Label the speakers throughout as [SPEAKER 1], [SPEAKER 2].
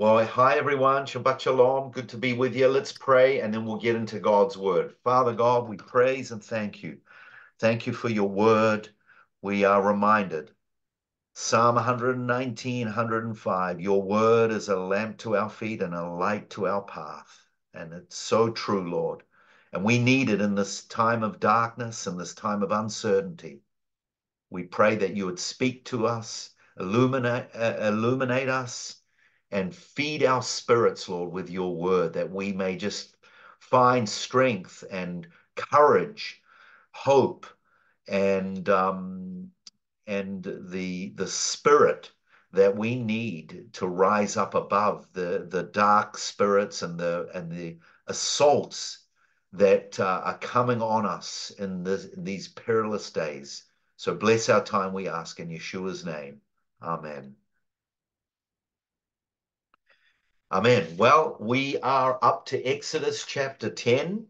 [SPEAKER 1] Well, hi everyone. Shabbat Shalom. Good to be with you. Let's pray and then we'll get into God's word. Father God, we praise and thank you. Thank you for your word. We are reminded. Psalm 119, 105. Your word is a lamp to our feet and a light to our path. And it's so true, Lord. And we need it in this time of darkness and this time of uncertainty. We pray that you would speak to us, illuminate, uh, illuminate us and feed our spirits, Lord, with your word, that we may just find strength and courage, hope, and um, and the the spirit that we need to rise up above the the dark spirits and the and the assaults that uh, are coming on us in, this, in these perilous days. So bless our time, we ask in Yeshua's name. Amen. Amen. Well, we are up to Exodus chapter 10,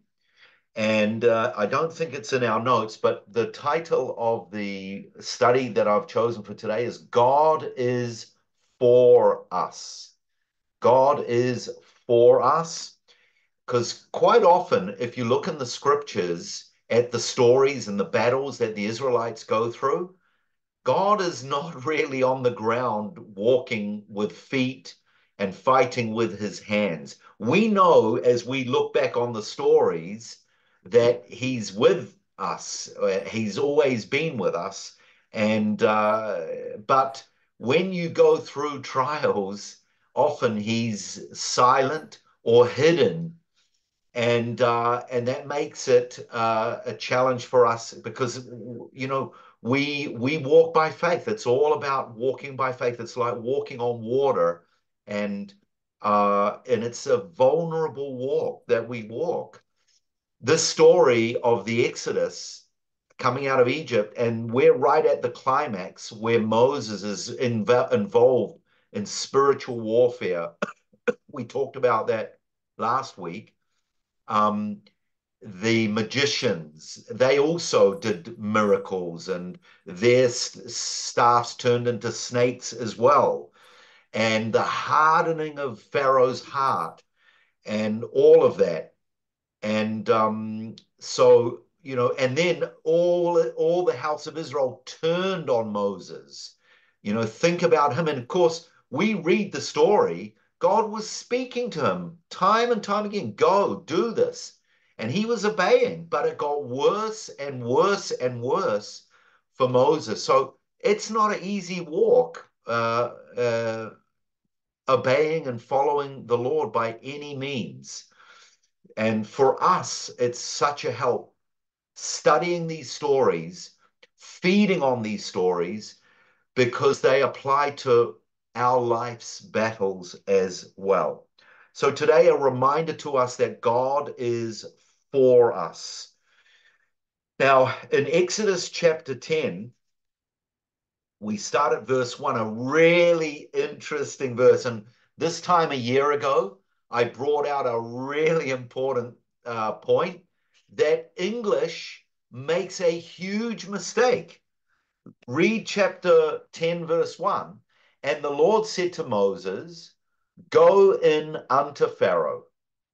[SPEAKER 1] and uh, I don't think it's in our notes, but the title of the study that I've chosen for today is God is for us. God is for us. Because quite often, if you look in the scriptures at the stories and the battles that the Israelites go through, God is not really on the ground walking with feet and fighting with his hands. We know as we look back on the stories that he's with us. He's always been with us. And, uh, but when you go through trials, often he's silent or hidden. And, uh, and that makes it uh, a challenge for us because, you know, we, we walk by faith. It's all about walking by faith. It's like walking on water and uh, and it's a vulnerable walk that we walk. This story of the Exodus coming out of Egypt, and we're right at the climax where Moses is inv involved in spiritual warfare. we talked about that last week. Um, the magicians, they also did miracles, and their staffs turned into snakes as well and the hardening of Pharaoh's heart and all of that. And um, so, you know, and then all, all the house of Israel turned on Moses. You know, think about him. And of course, we read the story. God was speaking to him time and time again go, do this. And he was obeying, but it got worse and worse and worse for Moses. So it's not an easy walk. Uh, uh, obeying and following the Lord by any means. And for us, it's such a help studying these stories, feeding on these stories, because they apply to our life's battles as well. So today, a reminder to us that God is for us. Now, in Exodus chapter 10, we start at verse one, a really interesting verse. And this time a year ago, I brought out a really important uh, point that English makes a huge mistake. Read chapter 10, verse 1. And the Lord said to Moses, Go in unto Pharaoh,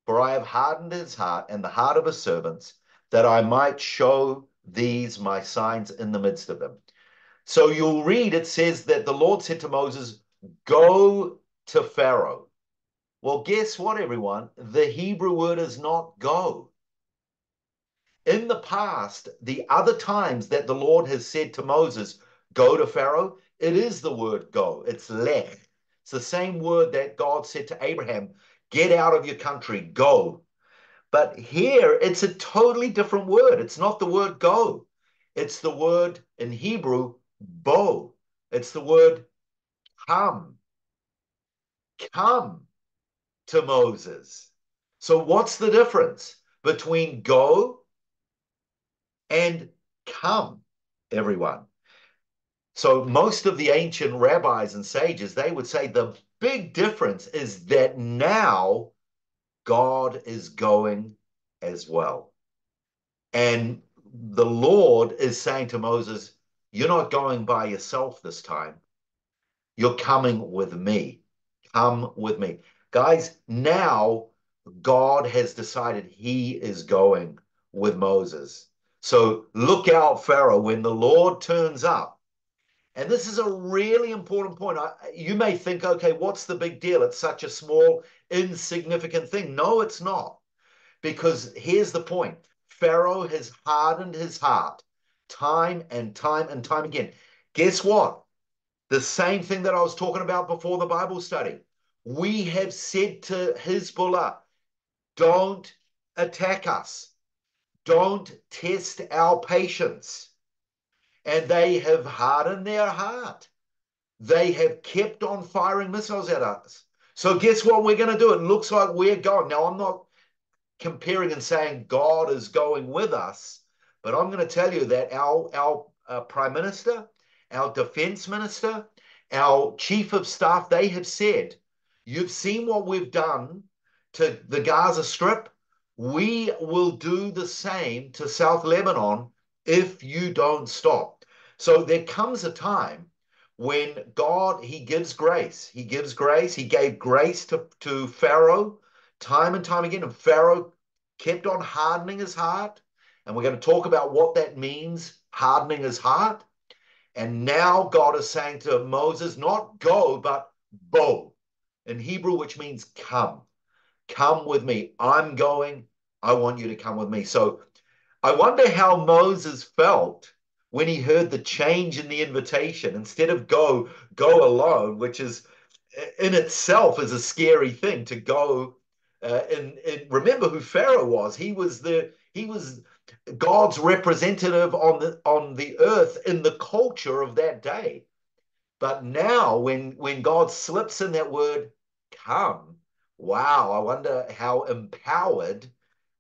[SPEAKER 1] for I have hardened his heart and the heart of his servants, that I might show these my signs in the midst of them. So you'll read it says that the Lord said to Moses, Go to Pharaoh. Well, guess what, everyone? The Hebrew word is not go. In the past, the other times that the Lord has said to Moses, Go to Pharaoh, it is the word go. It's lech. It's the same word that God said to Abraham, Get out of your country, go. But here, it's a totally different word. It's not the word go. It's the word in Hebrew, bo. It's the word come. Come to Moses. So what's the difference between go and come, everyone? So most of the ancient rabbis and sages, they would say the big difference is that now God is going as well. And the Lord is saying to Moses, you're not going by yourself this time. You're coming with me. come with me. Guys, now God has decided he is going with Moses. So look out, Pharaoh, when the Lord turns up. And this is a really important point. I, you may think, okay, what's the big deal? It's such a small, insignificant thing. No, it's not. Because here's the point Pharaoh has hardened his heart time and time and time again. Guess what? The same thing that I was talking about before the Bible study. We have said to Hezbollah, don't attack us. Don't test our patience. And they have hardened their heart. They have kept on firing missiles at us. So guess what we're going to do? It looks like we're going. Now, I'm not comparing and saying God is going with us, but I'm going to tell you that our, our uh, prime minister, our defense minister, our chief of staff, they have said, you've seen what we've done to the Gaza Strip. We will do the same to South Lebanon if you don't stop. So there comes a time when God, he gives grace. He gives grace. He gave grace to, to Pharaoh time and time again. And Pharaoh kept on hardening his heart. And we're going to talk about what that means, hardening his heart. And now God is saying to Moses, not go, but bo in Hebrew, which means come. Come with me. I'm going. I want you to come with me. So I wonder how Moses felt when he heard the change in the invitation. Instead of go, go alone, which is in itself is a scary thing to go. Uh, and, and remember who Pharaoh was. He was the he was God's representative on the on the earth in the culture of that day. But now, when when God slips in that word, come, wow! I wonder how empowered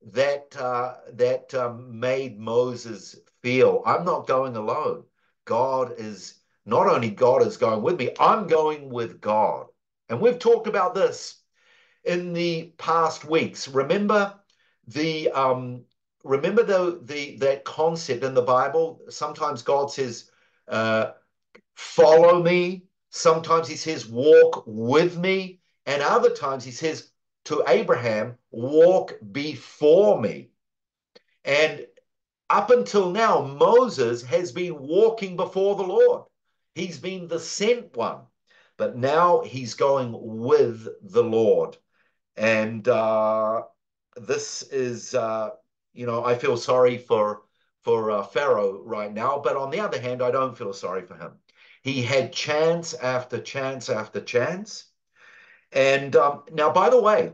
[SPEAKER 1] that uh, that um, made Moses feel. I'm not going alone. God is not only God is going with me. I'm going with God, and we've talked about this in the past weeks. Remember the um, remember the, the that concept in the Bible. Sometimes God says, uh, "Follow me." Sometimes He says, "Walk with me," and other times He says to Abraham, "Walk before me." And up until now, Moses has been walking before the Lord. He's been the sent one, but now he's going with the Lord, and uh, this is. Uh, you know, I feel sorry for for uh, Pharaoh right now, but on the other hand, I don't feel sorry for him. He had chance after chance after chance. And um, now, by the way,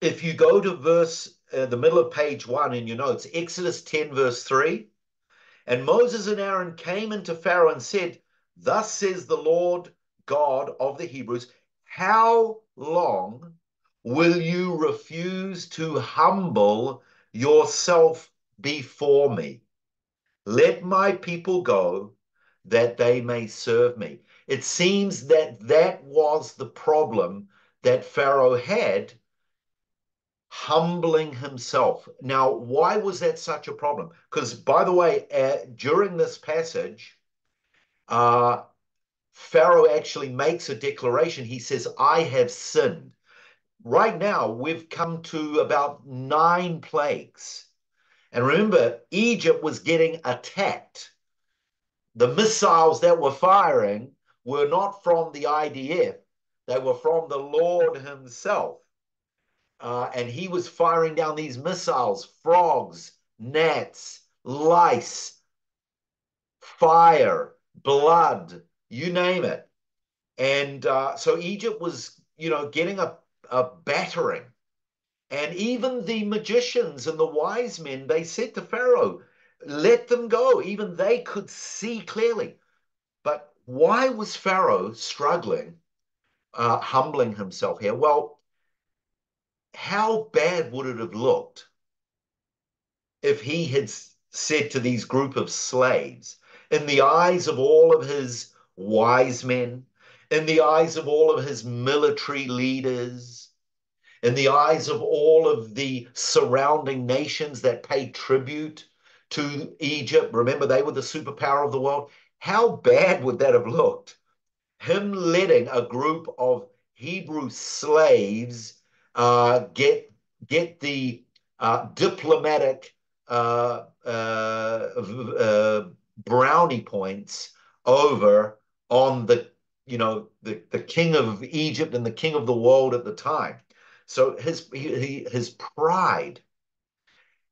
[SPEAKER 1] if you go to verse, uh, the middle of page one in your notes, Exodus 10, verse 3, and Moses and Aaron came into Pharaoh and said, Thus says the Lord God of the Hebrews, how long will you refuse to humble yourself before me. Let my people go that they may serve me. It seems that that was the problem that Pharaoh had, humbling himself. Now, why was that such a problem? Because, by the way, uh, during this passage, uh, Pharaoh actually makes a declaration. He says, I have sinned right now we've come to about nine plagues. And remember, Egypt was getting attacked. The missiles that were firing were not from the IDF, they were from the Lord Himself. Uh, and He was firing down these missiles frogs, gnats, lice, fire, blood, you name it. And uh, so Egypt was, you know, getting a a battering. And even the magicians and the wise men, they said to Pharaoh, let them go. Even they could see clearly. But why was Pharaoh struggling, uh, humbling himself here? Well, how bad would it have looked if he had said to these group of slaves, in the eyes of all of his wise men, in the eyes of all of his military leaders, in the eyes of all of the surrounding nations that paid tribute to Egypt. Remember, they were the superpower of the world. How bad would that have looked? Him letting a group of Hebrew slaves uh, get get the uh, diplomatic uh, uh, uh, brownie points over on the you know the, the king of Egypt and the king of the world at the time. So his he, his pride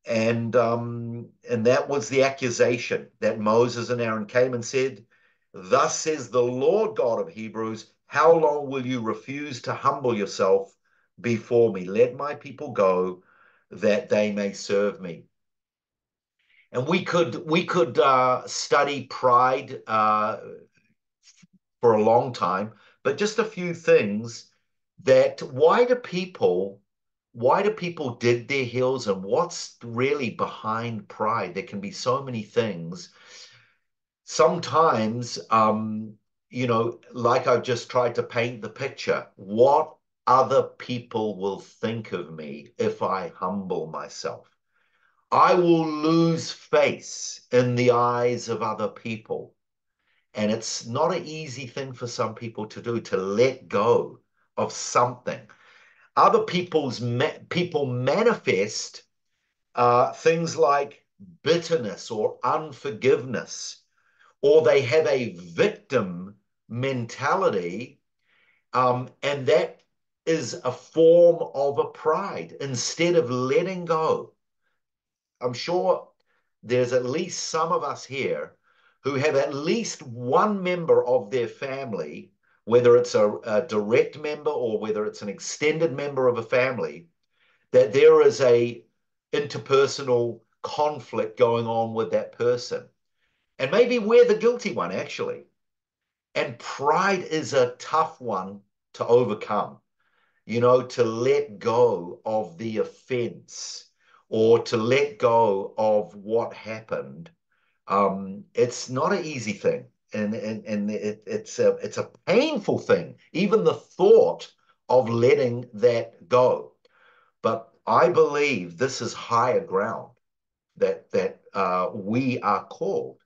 [SPEAKER 1] and um, and that was the accusation that Moses and Aaron came and said, "Thus says the Lord God of Hebrews, how long will you refuse to humble yourself before me? Let my people go, that they may serve me." And we could we could uh, study pride uh, for a long time, but just a few things that why do people why do people dig their heels and what's really behind pride? There can be so many things. Sometimes, um, you know, like I've just tried to paint the picture, what other people will think of me if I humble myself. I will lose face in the eyes of other people. And it's not an easy thing for some people to do to let go of something. Other people's ma- people manifest uh, things like bitterness or unforgiveness, or they have a victim mentality, um, and that is a form of a pride. Instead of letting go, I'm sure there's at least some of us here who have at least one member of their family whether it's a, a direct member or whether it's an extended member of a family, that there is a interpersonal conflict going on with that person. And maybe we're the guilty one, actually. And pride is a tough one to overcome, you know, to let go of the offense or to let go of what happened. Um, it's not an easy thing and and and it, it's a it's a painful thing, even the thought of letting that go. But I believe this is higher ground that that uh, we are called.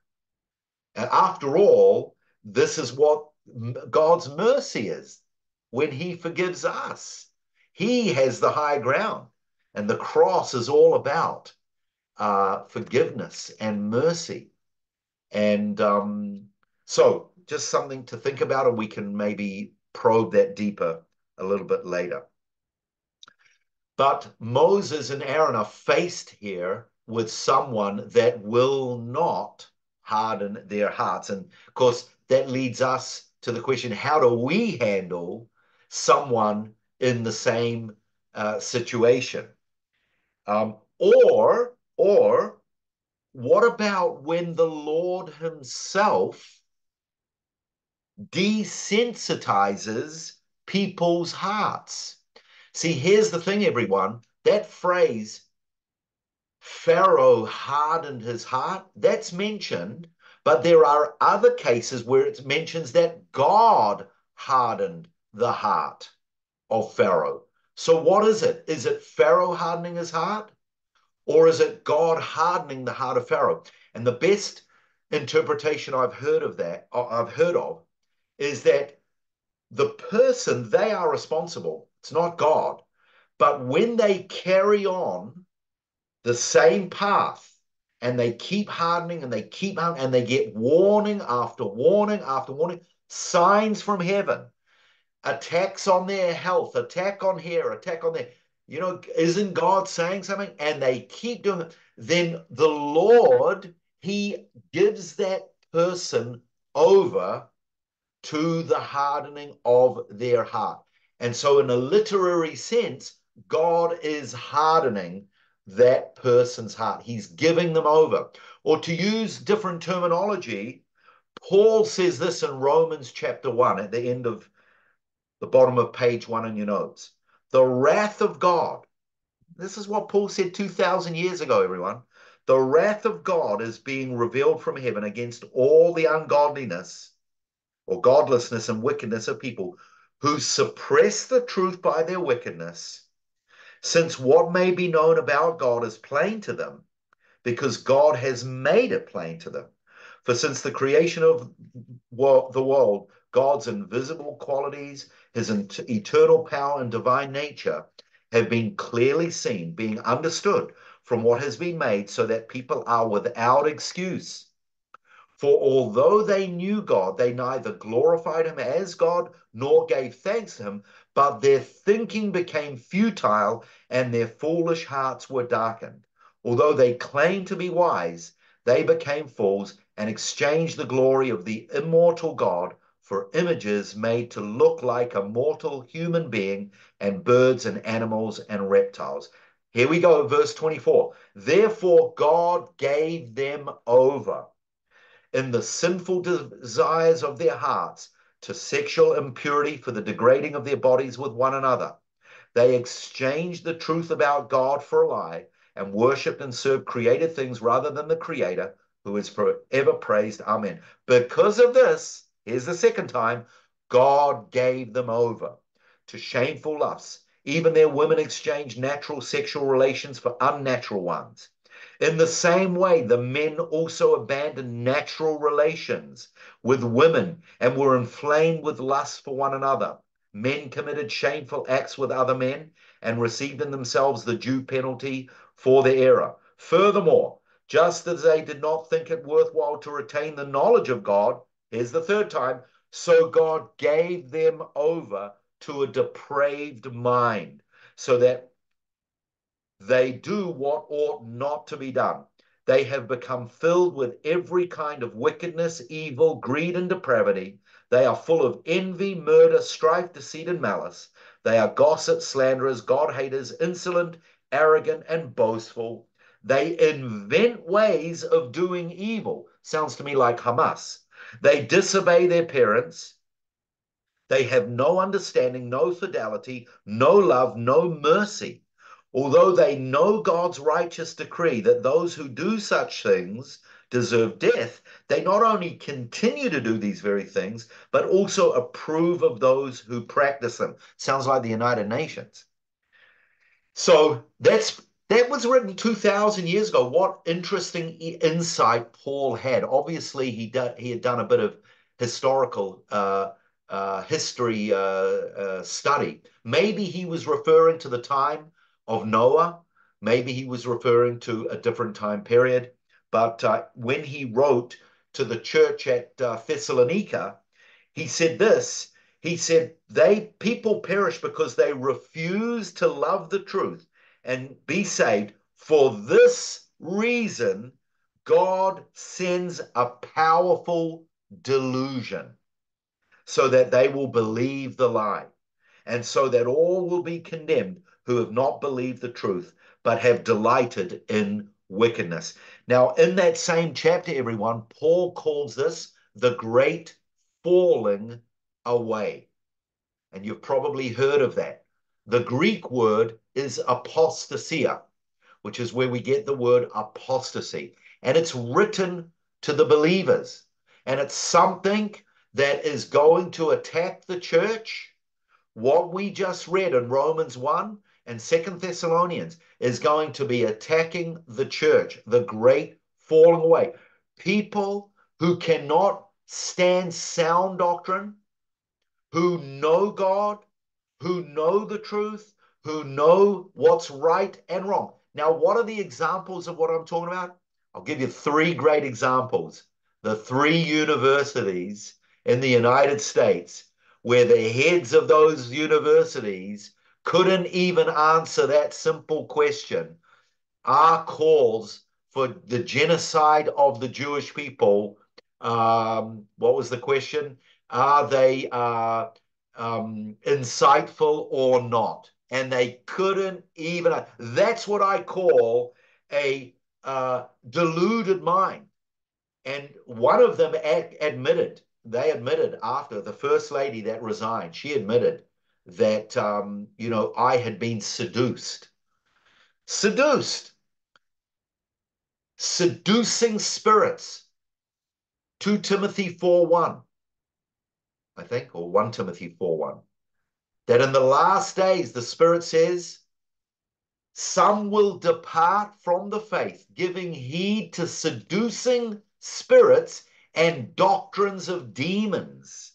[SPEAKER 1] And after all, this is what God's mercy is when He forgives us. He has the high ground, and the cross is all about uh, forgiveness and mercy. And um, so just something to think about, and we can maybe probe that deeper a little bit later. But Moses and Aaron are faced here with someone that will not harden their hearts. And of course, that leads us to the question how do we handle someone in the same uh, situation? Um, or, or what about when the Lord Himself desensitizes people's hearts. See, here's the thing, everyone. That phrase, Pharaoh hardened his heart, that's mentioned, but there are other cases where it mentions that God hardened the heart of Pharaoh. So, what is it? Is it Pharaoh hardening his heart? Or is it God hardening the heart of Pharaoh? And the best interpretation I've heard of that, uh, I've heard of, is that the person, they are responsible. It's not God. But when they carry on the same path and they keep hardening and they keep hardening and they get warning after warning after warning, signs from heaven, attacks on their health, attack on here, attack on there. You know, isn't God saying something? And they keep doing it. Then the Lord, He gives that person over to the hardening of their heart. And so, in a literary sense, God is hardening that person's heart. He's giving them over. Or to use different terminology, Paul says this in Romans chapter 1 at the end of the bottom of page one in your notes. The wrath of God. This is what Paul said 2,000 years ago, everyone. The wrath of God is being revealed from heaven against all the ungodliness or godlessness and wickedness of people who suppress the truth by their wickedness, since what may be known about God is plain to them, because God has made it plain to them. For since the creation of the world, God's invisible qualities, his eternal power and divine nature have been clearly seen, being understood from what has been made, so that people are without excuse. For although they knew God, they neither glorified him as God nor gave thanks to him, but their thinking became futile and their foolish hearts were darkened. Although they claimed to be wise, they became fools and exchanged the glory of the immortal God for images made to look like a mortal human being and birds and animals and reptiles. Here we go, verse 24. Therefore, God gave them over in the sinful desires of their hearts to sexual impurity for the degrading of their bodies with one another. They exchanged the truth about God for a lie and worshipped and served created things rather than the Creator, who is forever praised. Amen. Because of this, here's the second time, God gave them over to shameful lusts. Even their women exchanged natural sexual relations for unnatural ones. In the same way, the men also abandoned natural relations with women and were inflamed with lust for one another. Men committed shameful acts with other men and received in themselves the due penalty for their error. Furthermore, just as they did not think it worthwhile to retain the knowledge of God, here's the third time, so God gave them over to a depraved mind, so that they do what ought not to be done. They have become filled with every kind of wickedness, evil, greed, and depravity. They are full of envy, murder, strife, deceit, and malice. They are gossips, slanderers, God haters, insolent, arrogant, and boastful. They invent ways of doing evil. Sounds to me like Hamas. They disobey their parents. They have no understanding, no fidelity, no love, no mercy. Although they know God's righteous decree that those who do such things deserve death, they not only continue to do these very things, but also approve of those who practice them. Sounds like the United Nations. So that's that was written 2000 years ago what interesting insight paul had obviously he he had done a bit of historical uh, uh, history uh, uh study maybe he was referring to the time of Noah. Maybe he was referring to a different time period. But uh, when he wrote to the church at uh, Thessalonica, he said this. He said, they people perish because they refuse to love the truth and be saved. For this reason, God sends a powerful delusion so that they will believe the lie and so that all will be condemned who have not believed the truth, but have delighted in wickedness. Now, in that same chapter, everyone, Paul calls this the great falling away. And you've probably heard of that. The Greek word is apostasia, which is where we get the word apostasy. And it's written to the believers. And it's something that is going to attack the church. What we just read in Romans 1 and Second Thessalonians is going to be attacking the church, the great falling away. People who cannot stand sound doctrine, who know God, who know the truth, who know what's right and wrong. Now, what are the examples of what I'm talking about? I'll give you three great examples. The three universities in the United States where the heads of those universities couldn't even answer that simple question. Our calls for the genocide of the Jewish people, um, what was the question? Are they uh, um, insightful or not? And they couldn't even, that's what I call a uh, deluded mind. And one of them ad admitted, they admitted after the first lady that resigned, she admitted that, um, you know, I had been seduced. Seduced. Seducing spirits. 2 Timothy 4 1, I think, or 1 Timothy 4 1. That in the last days, the Spirit says, some will depart from the faith, giving heed to seducing spirits and doctrines of demons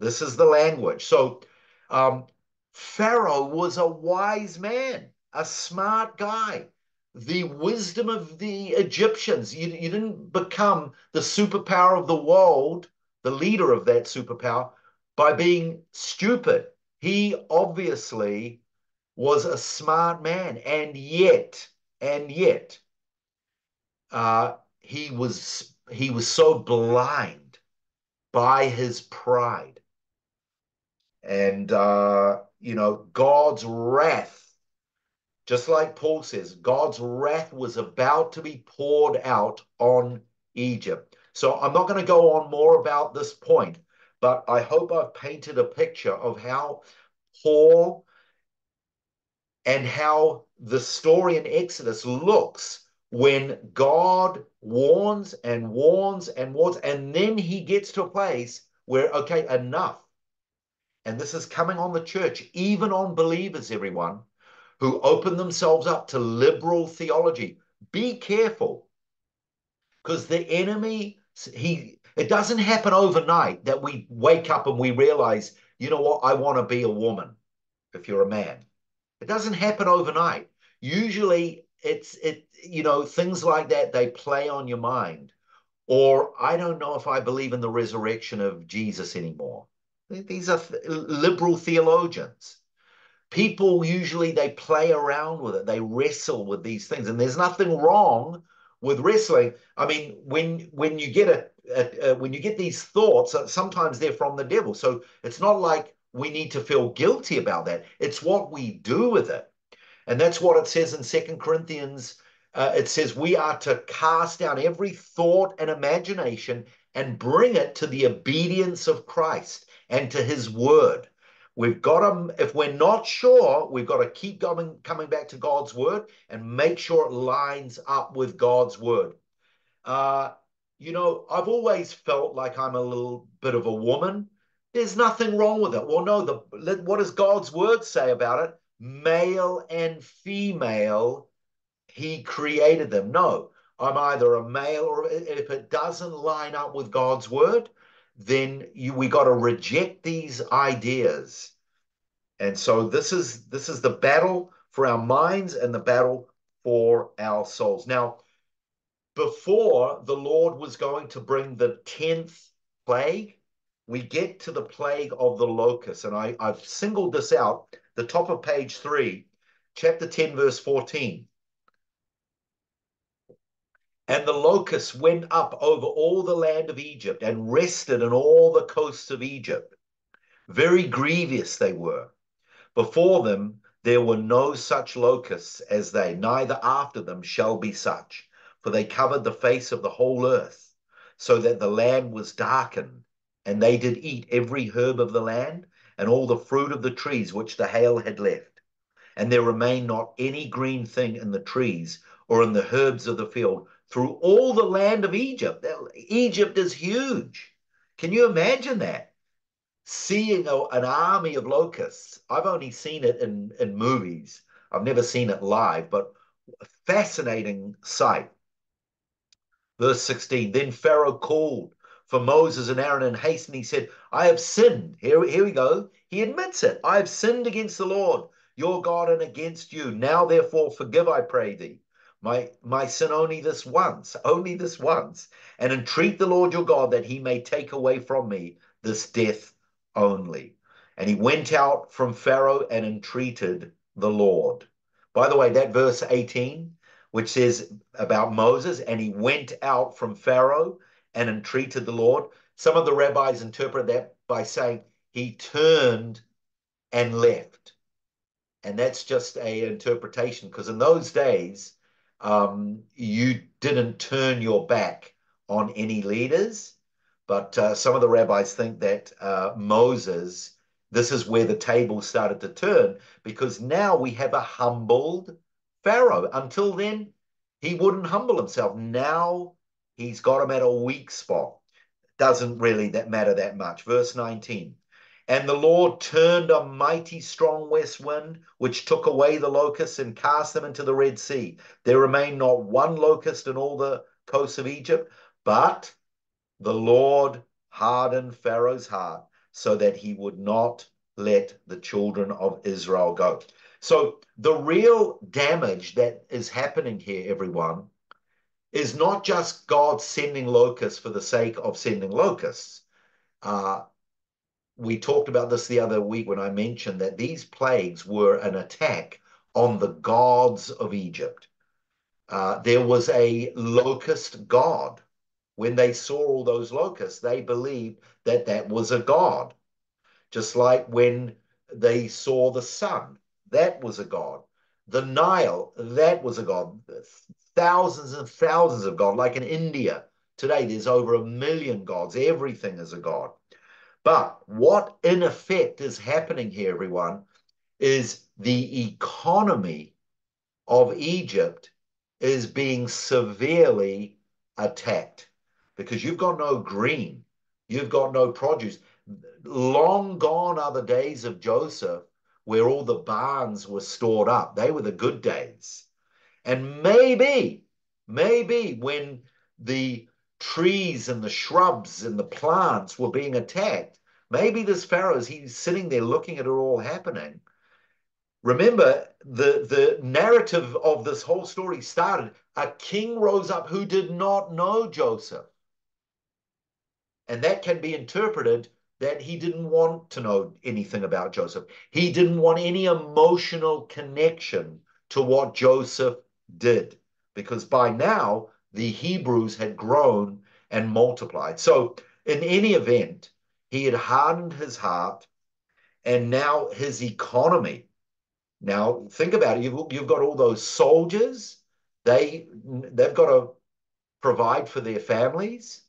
[SPEAKER 1] This is the language. So um, Pharaoh was a wise man, a smart guy. The wisdom of the Egyptians. You, you didn't become the superpower of the world, the leader of that superpower, by being stupid. He obviously was a smart man, and yet, and yet, uh, he was he was so blind by his pride and, uh, you know, God's wrath, just like Paul says, God's wrath was about to be poured out on Egypt. So I'm not going to go on more about this point, but I hope I've painted a picture of how Paul and how the story in Exodus looks when God warns and warns and warns, and then he gets to a place where, okay, enough and this is coming on the church, even on believers, everyone, who open themselves up to liberal theology. Be careful, because the enemy, he it doesn't happen overnight that we wake up and we realize, you know what, I want to be a woman if you're a man. It doesn't happen overnight. Usually it's it, you know, things like that, they play on your mind. Or I don't know if I believe in the resurrection of Jesus anymore. These are liberal theologians. People usually they play around with it. They wrestle with these things, and there's nothing wrong with wrestling. I mean, when when you get a, a, a when you get these thoughts, uh, sometimes they're from the devil. So it's not like we need to feel guilty about that. It's what we do with it, and that's what it says in Second Corinthians. Uh, it says we are to cast down every thought and imagination and bring it to the obedience of Christ and to his word. We've got to, if we're not sure, we've got to keep coming, coming back to God's word and make sure it lines up with God's word. Uh, you know, I've always felt like I'm a little bit of a woman. There's nothing wrong with it. Well, no, the what does God's word say about it? Male and female, he created them. No, I'm either a male or if it doesn't line up with God's word, then you, we got to reject these ideas. And so this is this is the battle for our minds and the battle for our souls. Now, before the Lord was going to bring the 10th plague, we get to the plague of the locusts. And I, I've singled this out, the top of page 3, chapter 10, verse 14. And the locusts went up over all the land of Egypt and rested on all the coasts of Egypt. Very grievous they were. Before them there were no such locusts as they, neither after them shall be such. For they covered the face of the whole earth, so that the land was darkened. And they did eat every herb of the land, and all the fruit of the trees which the hail had left. And there remained not any green thing in the trees or in the herbs of the field through all the land of Egypt. Egypt is huge. Can you imagine that? Seeing a, an army of locusts. I've only seen it in, in movies. I've never seen it live, but fascinating sight. Verse 16 Then Pharaoh called for Moses and Aaron and he said, I have sinned. Here, here we go. He admits it. I have sinned against the Lord, your God, and against you. Now, therefore, forgive, I pray thee my my sin only this once, only this once, and entreat the Lord your God that he may take away from me this death only. And he went out from Pharaoh and entreated the Lord. By the way, that verse 18, which says about Moses, and he went out from Pharaoh and entreated the Lord. Some of the rabbis interpret that by saying he turned and left. And that's just a interpretation because in those days, um, you didn't turn your back on any leaders. But uh, some of the rabbis think that uh, Moses, this is where the table started to turn because now we have a humbled Pharaoh. Until then, he wouldn't humble himself. Now he's got him at a weak spot. Doesn't really that matter that much. Verse 19. And the Lord turned a mighty strong west wind, which took away the locusts and cast them into the Red Sea. There remained not one locust in all the coasts of Egypt, but the Lord hardened Pharaoh's heart, so that he would not let the children of Israel go. So the real damage that is happening here, everyone, is not just God sending locusts for the sake of sending locusts. Uh, we talked about this the other week when I mentioned that these plagues were an attack on the gods of Egypt. Uh, there was a locust god. When they saw all those locusts, they believed that that was a god. Just like when they saw the sun, that was a god. The Nile, that was a god. Thousands and thousands of gods, like in India. Today, there's over a million gods. Everything is a god. But what in effect is happening here, everyone, is the economy of Egypt is being severely attacked because you've got no green, you've got no produce. Long gone are the days of Joseph where all the barns were stored up. They were the good days. And maybe, maybe when the trees and the shrubs and the plants were being attacked, maybe this Pharaoh, is—he's sitting there looking at it all happening. Remember, the, the narrative of this whole story started. A king rose up who did not know Joseph. And that can be interpreted that he didn't want to know anything about Joseph. He didn't want any emotional connection to what Joseph did, because by now the Hebrews had grown and multiplied. So, in any event, he had hardened his heart, and now his economy. Now, think about it. You've, you've got all those soldiers. They they've got to provide for their families.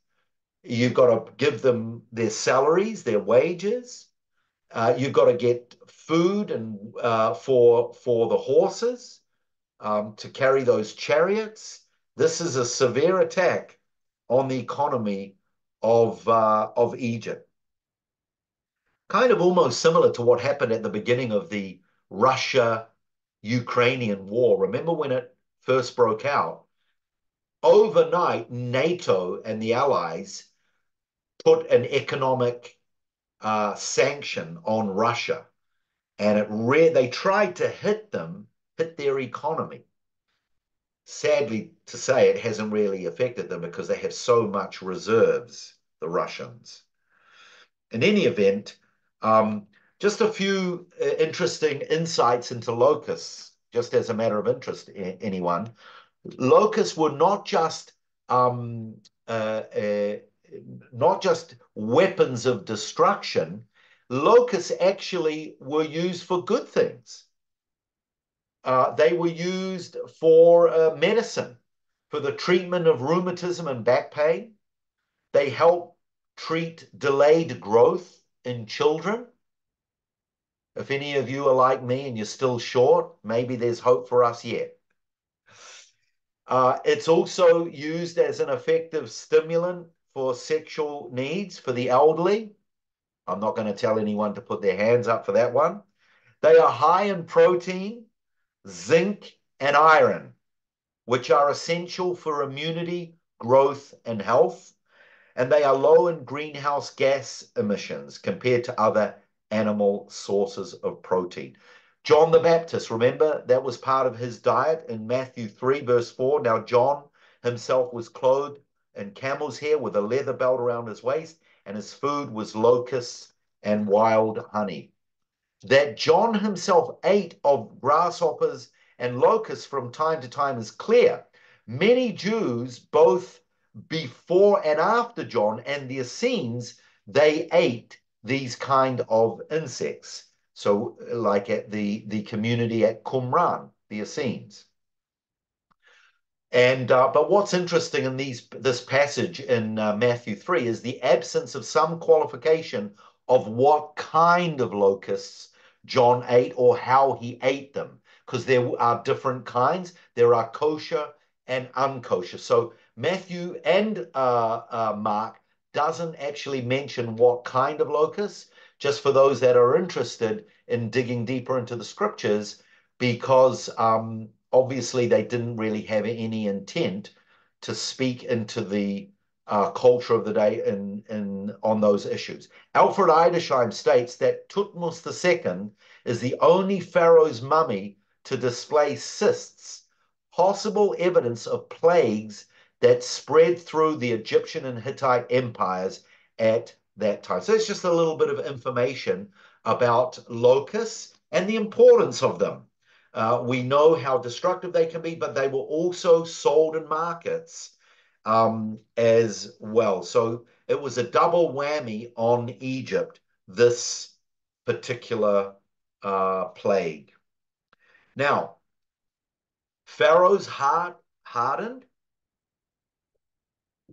[SPEAKER 1] You've got to give them their salaries, their wages. Uh, you've got to get food and uh, for for the horses um, to carry those chariots. This is a severe attack on the economy of uh, of Egypt. Kind of almost similar to what happened at the beginning of the Russia Ukrainian war. Remember when it first broke out? Overnight, NATO and the Allies put an economic uh, sanction on Russia, and it re- they tried to hit them, hit their economy. Sadly to say, it hasn't really affected them because they have so much reserves, the Russians. In any event, um, just a few uh, interesting insights into locusts, just as a matter of interest, anyone. Locusts were not just um, uh, uh, not just weapons of destruction, locusts actually were used for good things. Uh, they were used for uh, medicine, for the treatment of rheumatism and back pain. They help treat delayed growth in children. If any of you are like me and you're still short, maybe there's hope for us yet. Uh, it's also used as an effective stimulant for sexual needs for the elderly. I'm not going to tell anyone to put their hands up for that one. They are high in protein, zinc, and iron, which are essential for immunity, growth, and health. And they are low in greenhouse gas emissions compared to other animal sources of protein. John the Baptist, remember, that was part of his diet in Matthew 3, verse 4. Now, John himself was clothed in camel's hair with a leather belt around his waist, and his food was locusts and wild honey. That John himself ate of grasshoppers and locusts from time to time is clear. Many Jews, both before and after John and the Essenes, they ate these kind of insects. So, like at the, the community at Qumran, the Essenes. And uh, but what's interesting in these this passage in uh, Matthew three is the absence of some qualification of what kind of locusts John ate or how he ate them, because there are different kinds. There are kosher and unkosher. So Matthew and uh, uh Mark doesn't actually mention what kind of locusts. Just for those that are interested in digging deeper into the scriptures, because um, obviously they didn't really have any intent to speak into the uh, culture of the day in, in, on those issues. Alfred Edersheim states that Thutmose II is the only pharaoh's mummy to display cysts, possible evidence of plagues that spread through the Egyptian and Hittite empires at that time. So it's just a little bit of information about locusts and the importance of them. Uh, we know how destructive they can be, but they were also sold in markets um, as well. So it was a double whammy on Egypt, this particular uh, plague. Now, Pharaoh's heart hardened,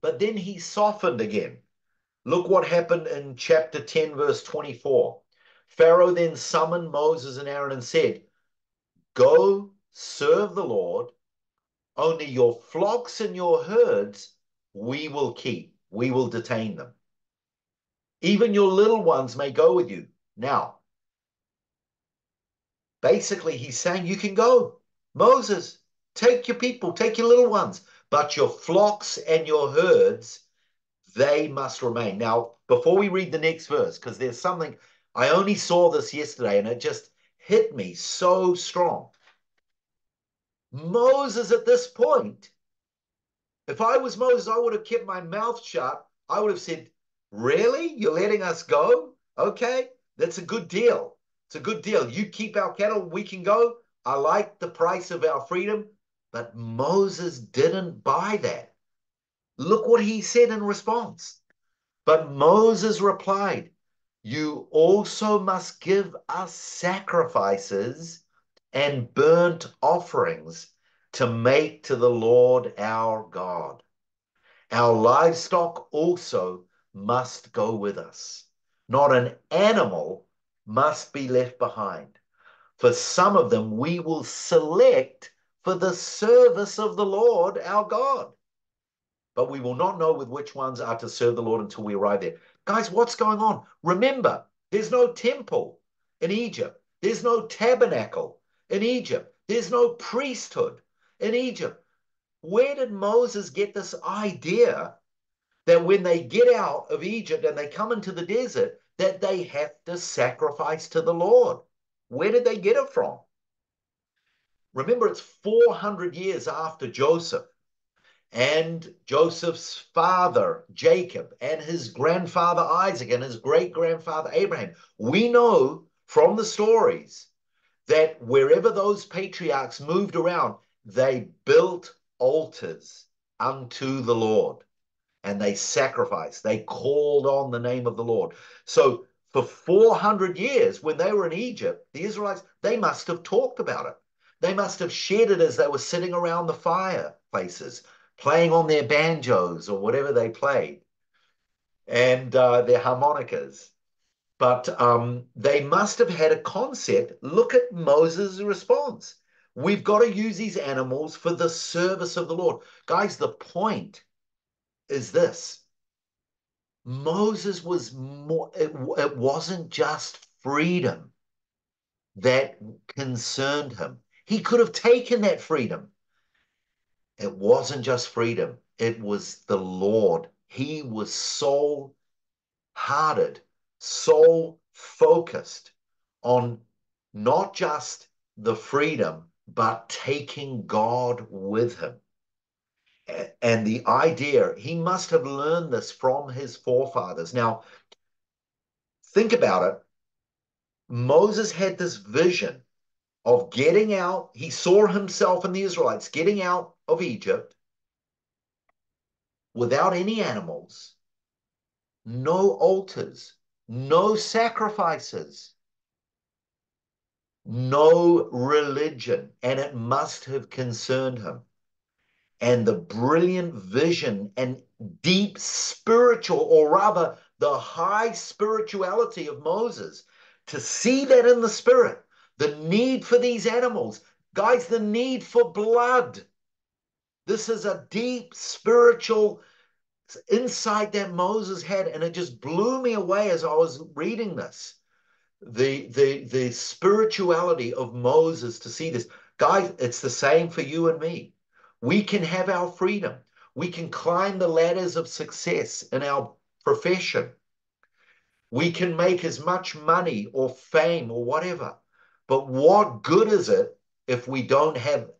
[SPEAKER 1] but then he softened again. Look what happened in chapter 10, verse 24. Pharaoh then summoned Moses and Aaron and said, Go serve the Lord only your flocks and your herds we will keep, we will detain them. Even your little ones may go with you. Now, basically, he's saying you can go. Moses, take your people, take your little ones, but your flocks and your herds, they must remain. Now, before we read the next verse, because there's something, I only saw this yesterday and it just hit me so strong. Moses at this point, if I was Moses, I would have kept my mouth shut. I would have said, Really? You're letting us go? Okay, that's a good deal. It's a good deal. You keep our cattle, we can go. I like the price of our freedom. But Moses didn't buy that. Look what he said in response. But Moses replied, You also must give us sacrifices and burnt offerings to make to the Lord our God. Our livestock also must go with us. Not an animal must be left behind. For some of them we will select for the service of the Lord our God. But we will not know with which ones are to serve the Lord until we arrive there. Guys, what's going on? Remember, there's no temple in Egypt. There's no tabernacle in Egypt. There's no priesthood in Egypt. Where did Moses get this idea that when they get out of Egypt and they come into the desert, that they have to sacrifice to the Lord? Where did they get it from? Remember, it's 400 years after Joseph and Joseph's father, Jacob, and his grandfather Isaac, and his great grandfather Abraham. We know from the stories that wherever those patriarchs moved around, they built altars unto the Lord and they sacrificed. They called on the name of the Lord. So for 400 years, when they were in Egypt, the Israelites, they must have talked about it. They must have shared it as they were sitting around the fireplaces, playing on their banjos or whatever they played, and uh, their harmonicas but um, they must have had a concept. Look at Moses' response. We've got to use these animals for the service of the Lord. Guys, the point is this Moses was more, it, it wasn't just freedom that concerned him. He could have taken that freedom. It wasn't just freedom, it was the Lord. He was soul hearted soul focused on not just the freedom, but taking God with him. And the idea, he must have learned this from his forefathers. Now, think about it. Moses had this vision of getting out. He saw himself and the Israelites getting out of Egypt without any animals, no altars, no sacrifices, no religion, and it must have concerned him. And the brilliant vision and deep spiritual, or rather, the high spirituality of Moses, to see that in the spirit, the need for these animals, guys, the need for blood. This is a deep spiritual insight that Moses had, and it just blew me away as I was reading this. The the the spirituality of Moses to see this. Guys, it's the same for you and me. We can have our freedom. We can climb the ladders of success in our profession. We can make as much money or fame or whatever. But what good is it if we don't have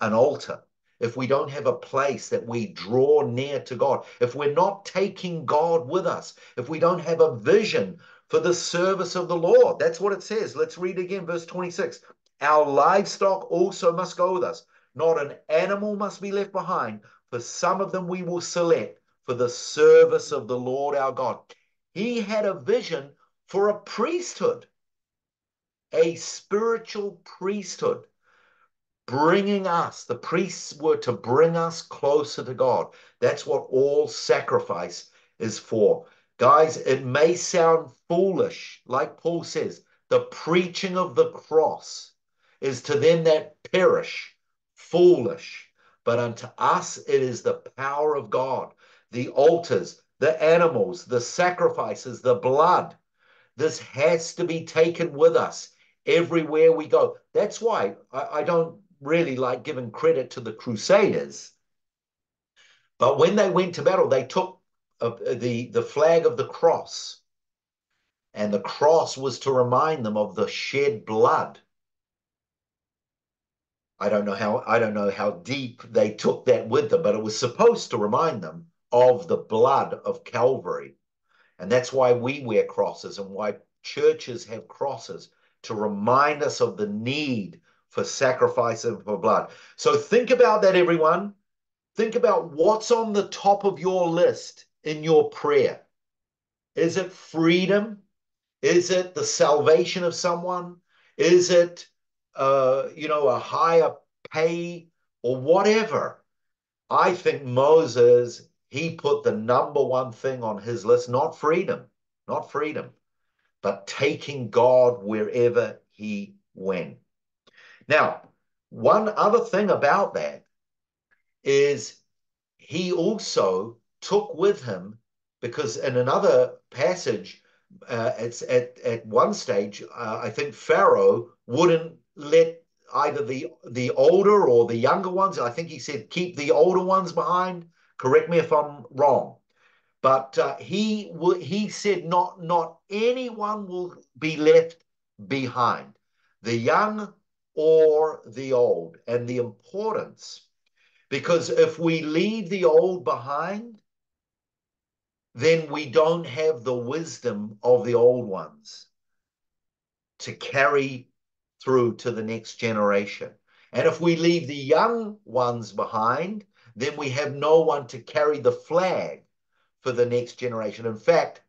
[SPEAKER 1] an altar? If we don't have a place that we draw near to God, if we're not taking God with us, if we don't have a vision for the service of the Lord, that's what it says. Let's read again, verse 26. Our livestock also must go with us. Not an animal must be left behind, for some of them we will select for the service of the Lord our God. He had a vision for a priesthood, a spiritual priesthood bringing us, the priests were to bring us closer to God. That's what all sacrifice is for. Guys, it may sound foolish, like Paul says, the preaching of the cross is to them that perish foolish, but unto us it is the power of God. The altars, the animals, the sacrifices, the blood, this has to be taken with us everywhere we go. That's why I, I don't really like giving credit to the Crusaders. But when they went to battle, they took uh, the, the flag of the cross. And the cross was to remind them of the shed blood. I don't know how I don't know how deep they took that with them, but it was supposed to remind them of the blood of Calvary. And that's why we wear crosses and why churches have crosses to remind us of the need for sacrifice and for blood. So think about that, everyone. Think about what's on the top of your list in your prayer. Is it freedom? Is it the salvation of someone? Is it, uh, you know, a higher pay or whatever? I think Moses, he put the number one thing on his list, not freedom, not freedom, but taking God wherever he went. Now, one other thing about that is he also took with him, because in another passage, uh, it's at, at one stage, uh, I think Pharaoh wouldn't let either the the older or the younger ones. I think he said keep the older ones behind. Correct me if I'm wrong, but uh, he he said not not anyone will be left behind. The young or the old and the importance. Because if we leave the old behind, then we don't have the wisdom of the old ones to carry through to the next generation. And if we leave the young ones behind, then we have no one to carry the flag for the next generation. In fact,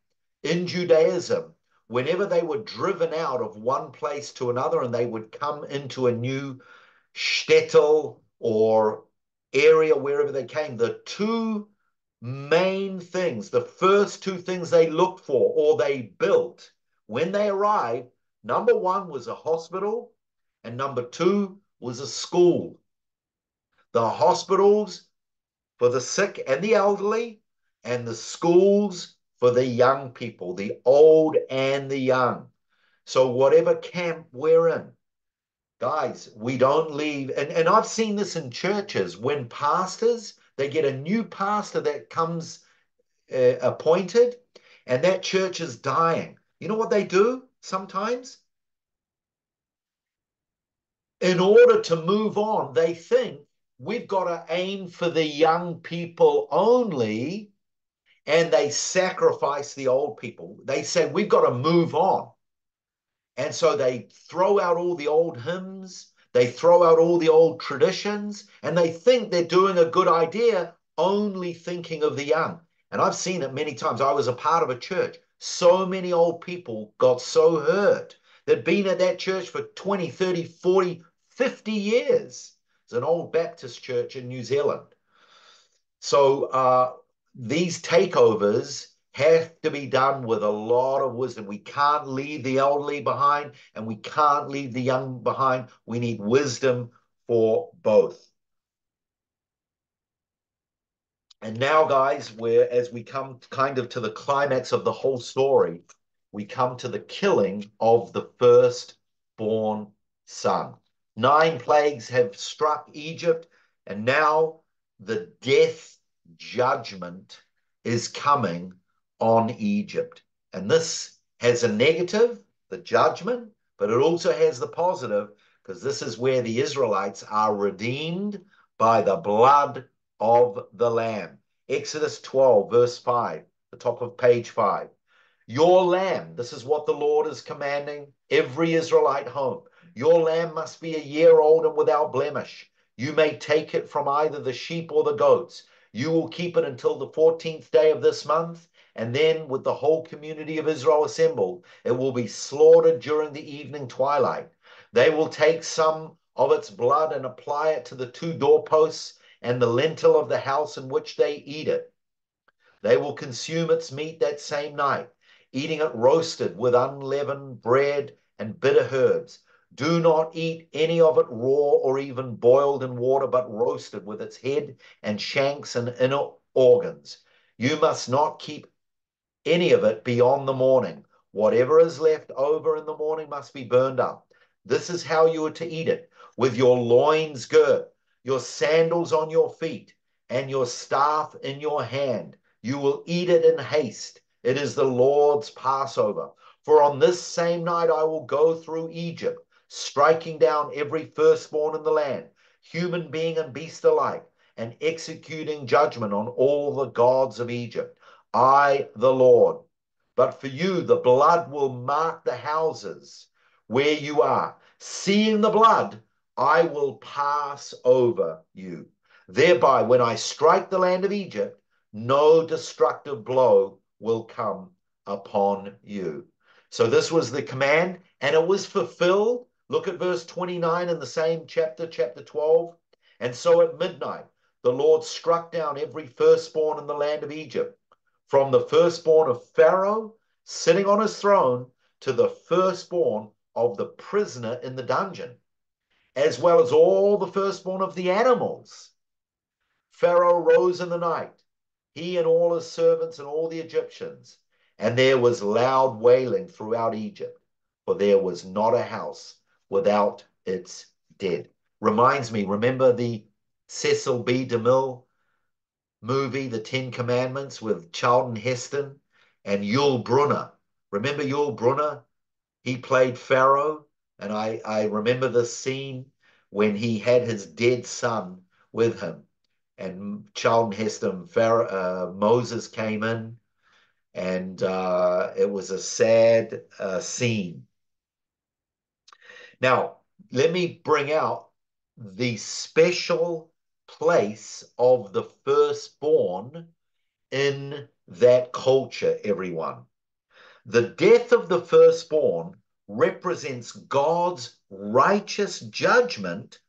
[SPEAKER 1] in Judaism, whenever they were driven out of one place to another and they would come into a new shtetl or area wherever they came, the two main things, the first two things they looked for or they built when they arrived, number one was a hospital and number two was a school. The hospitals for the sick and the elderly and the schools for the young people, the old and the young. So, whatever camp we're in, guys, we don't leave. And, and I've seen this in churches when pastors, they get a new pastor that comes uh, appointed, and that church is dying. You know what they do sometimes? In order to move on, they think we've got to aim for the young people only and they sacrifice the old people. They say, we've got to move on. And so they throw out all the old hymns, they throw out all the old traditions, and they think they're doing a good idea, only thinking of the young. And I've seen it many times. I was a part of a church. So many old people got so hurt. They'd been at that church for 20, 30, 40, 50 years. It's an old Baptist church in New Zealand. So uh, these takeovers have to be done with a lot of wisdom. We can't leave the elderly behind and we can't leave the young behind. We need wisdom for both. And now, guys, where as we come kind of to the climax of the whole story, we come to the killing of the firstborn son. Nine plagues have struck Egypt, and now the death judgment is coming on Egypt. And this has a negative, the judgment, but it also has the positive because this is where the Israelites are redeemed by the blood of the Lamb. Exodus 12, verse 5, the top of page 5. Your lamb, this is what the Lord is commanding every Israelite home. Your lamb must be a year old and without blemish. You may take it from either the sheep or the goats. You will keep it until the 14th day of this month, and then, with the whole community of Israel assembled, it will be slaughtered during the evening twilight. They will take some of its blood and apply it to the two doorposts and the lintel of the house in which they eat it. They will consume its meat that same night, eating it roasted with unleavened bread and bitter herbs. Do not eat any of it raw or even boiled in water, but roasted with its head and shanks and inner organs. You must not keep any of it beyond the morning. Whatever is left over in the morning must be burned up. This is how you are to eat it with your loins girt, your sandals on your feet, and your staff in your hand. You will eat it in haste. It is the Lord's Passover. For on this same night I will go through Egypt, striking down every firstborn in the land, human being and beast alike, and executing judgment on all the gods of Egypt. I, the Lord. But for you, the blood will mark the houses where you are. Seeing the blood, I will pass over you. Thereby, when I strike the land of Egypt, no destructive blow will come upon you. So this was the command, and it was fulfilled. Look at verse 29 in the same chapter, chapter 12. And so at midnight, the Lord struck down every firstborn in the land of Egypt, from the firstborn of Pharaoh sitting on his throne to the firstborn of the prisoner in the dungeon, as well as all the firstborn of the animals. Pharaoh rose in the night, he and all his servants and all the Egyptians, and there was loud wailing throughout Egypt, for there was not a house without its dead. Reminds me, remember the Cecil B. DeMille movie, The Ten Commandments, with Charlton Heston and Yul Brynner. Remember Yul Brynner? He played Pharaoh, and I, I remember the scene when he had his dead son with him, and Charlton Heston, Pharaoh, uh, Moses came in, and uh, it was a sad uh, scene. Now, let me bring out the special place of the firstborn in that culture, everyone. The death of the firstborn represents God's righteous judgment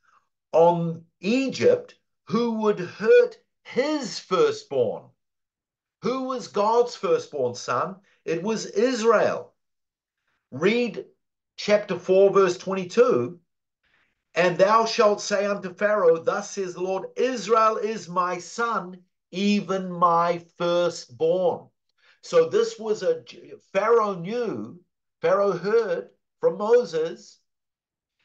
[SPEAKER 1] on Egypt who would hurt his firstborn. Who was God's firstborn son? It was Israel. Read chapter 4, verse 22. And thou shalt say unto Pharaoh, Thus says the Lord, Israel is my son, even my firstborn. So this was a Pharaoh knew, Pharaoh heard from Moses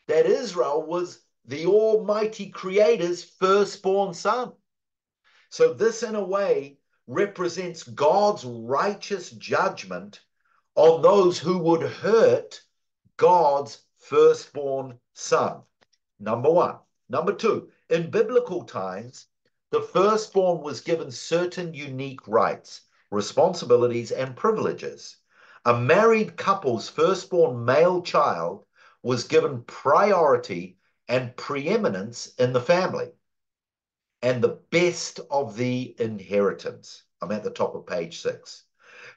[SPEAKER 1] that Israel was the Almighty Creator's firstborn son. So this, in a way, represents God's righteous judgment on those who would hurt God's firstborn son. Number one. Number two, in biblical times, the firstborn was given certain unique rights responsibilities, and privileges. A married couple's firstborn male child was given priority and preeminence in the family and the best of the inheritance. I'm at the top of page six.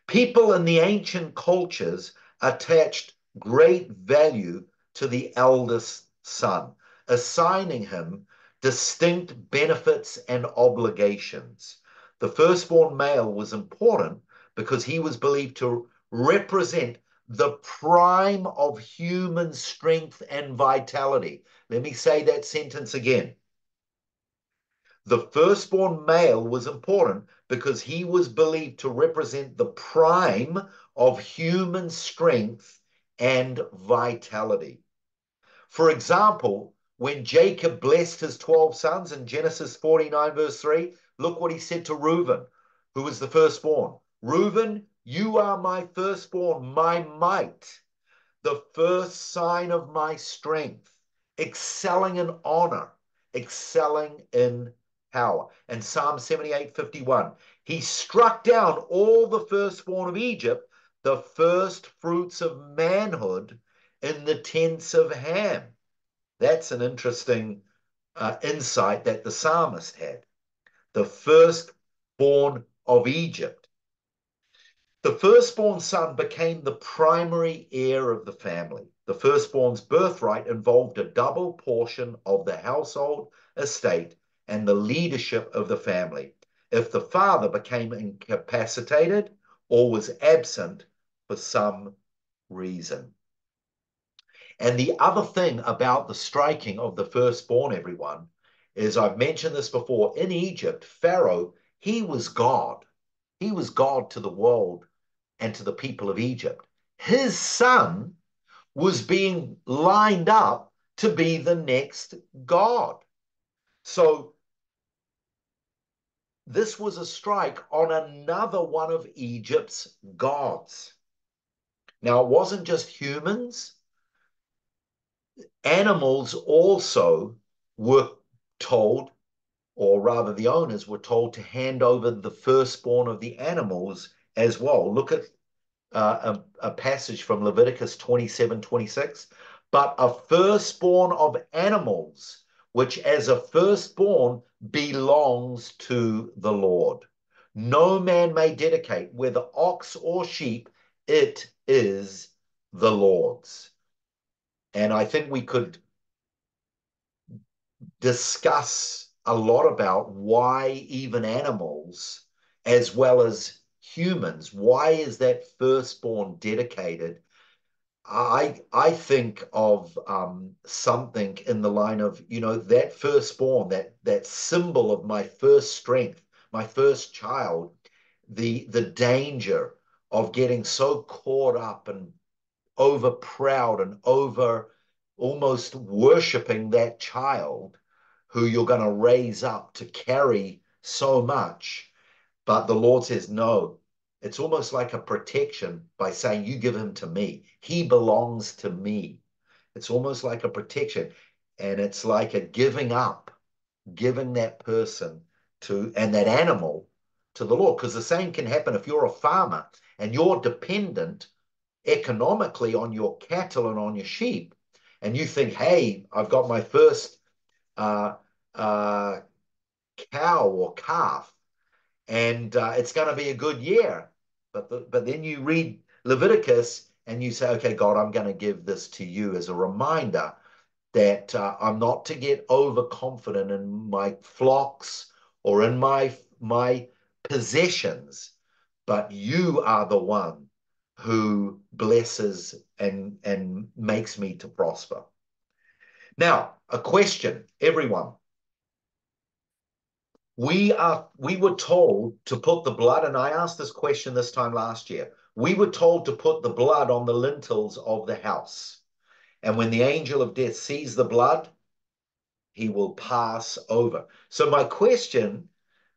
[SPEAKER 1] People in the ancient cultures attached great value to the eldest son, assigning him distinct benefits and obligations. The firstborn male was important because he was believed to represent the prime of human strength and vitality. Let me say that sentence again. The firstborn male was important because he was believed to represent the prime of human strength and vitality. For example, when Jacob blessed his 12 sons in Genesis 49, verse 3, look what he said to Reuben, who was the firstborn. Reuben, you are my firstborn, my might, the first sign of my strength, excelling in honor, excelling in power. And Psalm 78, 51, he struck down all the firstborn of Egypt, the first fruits of manhood in the tents of Ham. That's an interesting uh, insight that the psalmist had. The firstborn of Egypt. The firstborn son became the primary heir of the family. The firstborn's birthright involved a double portion of the household estate and the leadership of the family. If the father became incapacitated or was absent for some reason. And the other thing about the striking of the firstborn, everyone, is I've mentioned this before. In Egypt, Pharaoh, he was God. He was God to the world and to the people of Egypt. His son was being lined up to be the next God. So this was a strike on another one of Egypt's gods. Now, it wasn't just humans, animals also were told, or rather, the owners were told to hand over the firstborn of the animals as well. Look at uh, a, a passage from Leviticus 27 26. But a firstborn of animals, which as a firstborn belongs to the Lord. No man may dedicate, whether ox or sheep, it is the Lord's. And I think we could discuss a lot about why even animals, as well as humans, why is that firstborn dedicated? I I think of um, something in the line of you know that firstborn, that that symbol of my first strength, my first child, the the danger of getting so caught up and over proud and over almost worshiping that child who you're going to raise up to carry so much. But the Lord says, no, it's almost like a protection by saying, you give him to me. He belongs to me. It's almost like a protection. And it's like a giving up, giving that person to, and that animal to the Lord. Because the same can happen if you're a farmer and you're dependent economically on your cattle and on your sheep, and you think, hey, I've got my first uh, uh, cow or calf, and uh, it's going to be a good year. But, the, but then you read Leviticus and you say, okay, God, I'm going to give this to you as a reminder that uh, I'm not to get overconfident in my flocks or in my my possessions, but you are the one who blesses and, and makes me to prosper. Now, a question, everyone. We are we were told to put the blood, and I asked this question this time last year. We were told to put the blood on the lintels of the house. And when the angel of death sees the blood, he will pass over. So my question,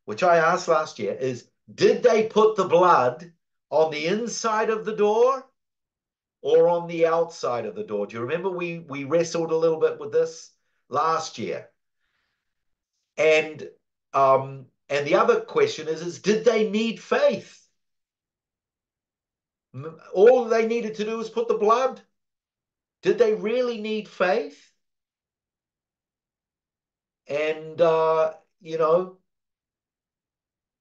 [SPEAKER 1] which I asked last year, is did they put the blood on the inside of the door or on the outside of the door? Do you remember we we wrestled a little bit with this last year? And um, and the other question is, is did they need faith? All they needed to do was put the blood. Did they really need faith? And uh, you know,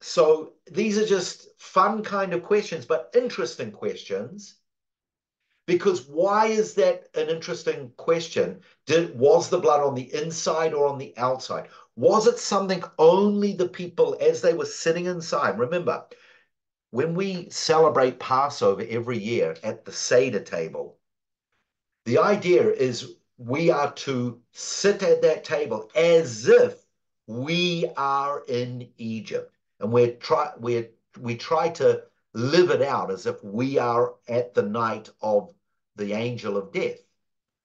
[SPEAKER 1] so these are just fun kind of questions, but interesting questions. Because why is that an interesting question? Did was the blood on the inside or on the outside? Was it something only the people as they were sitting inside? Remember, when we celebrate Passover every year at the Seder table, the idea is we are to sit at that table as if we are in Egypt and we try we we try to live it out as if we are at the night of the angel of death.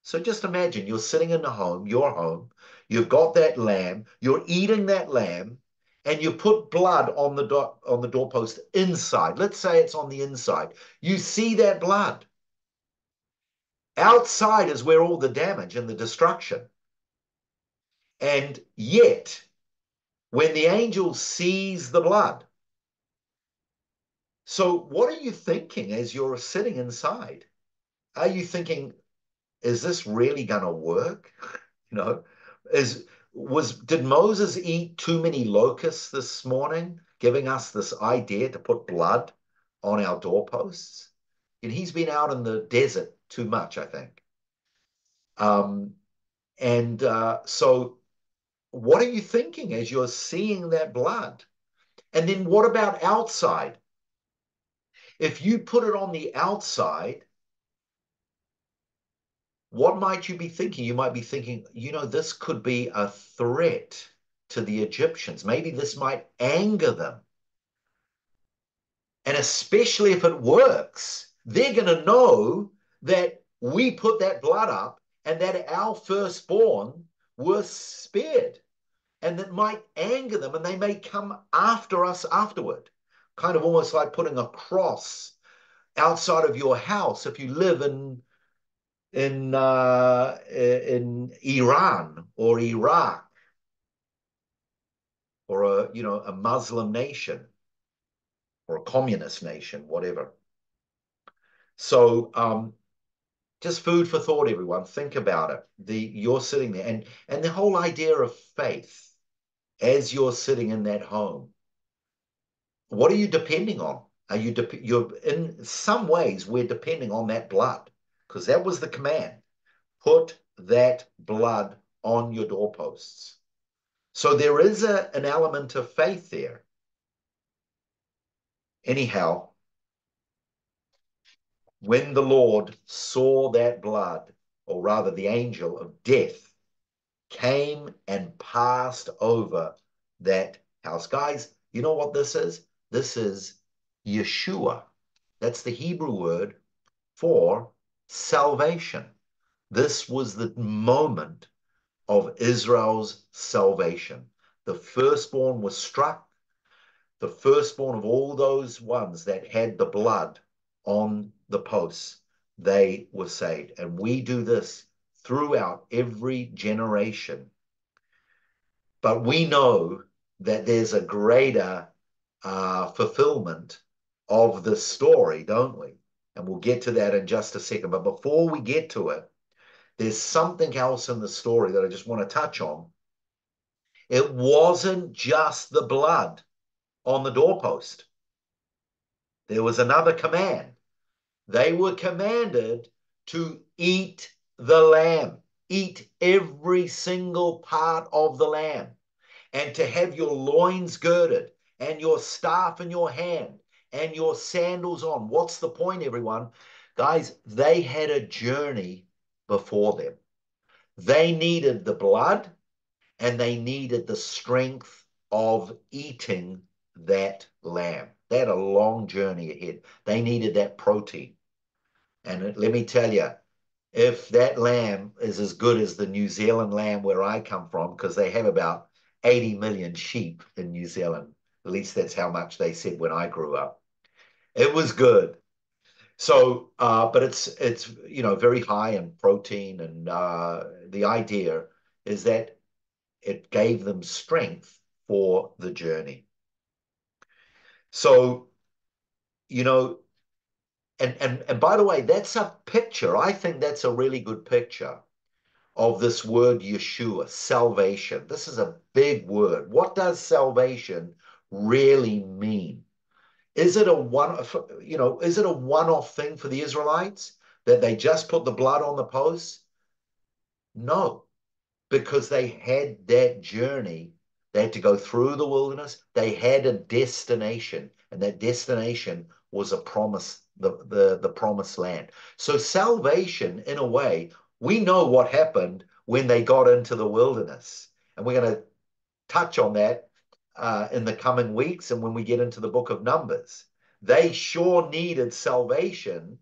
[SPEAKER 1] So just imagine you're sitting in the home, your home, you've got that lamb, you're eating that lamb, and you put blood on the door, on the doorpost inside. Let's say it's on the inside. You see that blood. Outside is where all the damage and the destruction. And yet, when the angel sees the blood, so what are you thinking as you're sitting inside? Are you thinking, is this really going to work? You know, is was did Moses eat too many locusts this morning, giving us this idea to put blood on our doorposts? And he's been out in the desert too much, I think. Um, and uh, so, what are you thinking as you're seeing that blood? And then what about outside? If you put it on the outside, what might you be thinking? You might be thinking, you know, this could be a threat to the Egyptians. Maybe this might anger them. And especially if it works, they're going to know that we put that blood up and that our firstborn were spared. And that might anger them and they may come after us afterward. Kind of almost like putting a cross outside of your house if you live in in uh, in Iran or Iraq or a you know a Muslim nation or a communist nation, whatever. So um, just food for thought, everyone. Think about it. The you're sitting there, and and the whole idea of faith as you're sitting in that home. What are you depending on? Are you de- you're in some ways we're depending on that blood because that was the command. Put that blood on your doorposts. So there is a, an element of faith there. Anyhow, when the Lord saw that blood, or rather the angel of death, came and passed over that house. Guys, you know what this is? This is Yeshua. That's the Hebrew word for salvation. This was the moment of Israel's salvation. The firstborn was struck, the firstborn of all those ones that had the blood on the posts, they were saved. And we do this throughout every generation. But we know that there's a greater uh, fulfillment of the story, don't we? And we'll get to that in just a second. But before we get to it, there's something else in the story that I just want to touch on. It wasn't just the blood on the doorpost. There was another command. They were commanded to eat the lamb, eat every single part of the lamb, and to have your loins girded and your staff in your hand and your sandals on. What's the point, everyone? Guys, they had a journey before them. They needed the blood and they needed the strength of eating that lamb. They had a long journey ahead. They needed that protein. And let me tell you, if that lamb is as good as the New Zealand lamb where I come from, because they have about 80 million sheep in New Zealand, at least that's how much they said when I grew up. It was good. So, uh, but it's it's you know very high in protein, and uh, the idea is that it gave them strength for the journey. So, you know, and and and by the way, that's a picture. I think that's a really good picture of this word Yeshua, salvation. This is a big word. What does salvation really mean? Is it a one, you know, is it a one-off thing for the Israelites that they just put the blood on the posts? No, because they had that journey. They had to go through the wilderness. They had a destination, and that destination was a promise, the, the, the promised land. So salvation, in a way, we know what happened when they got into the wilderness. And we're going to touch on that uh, in the coming weeks and when we get into the book of Numbers. They sure needed salvation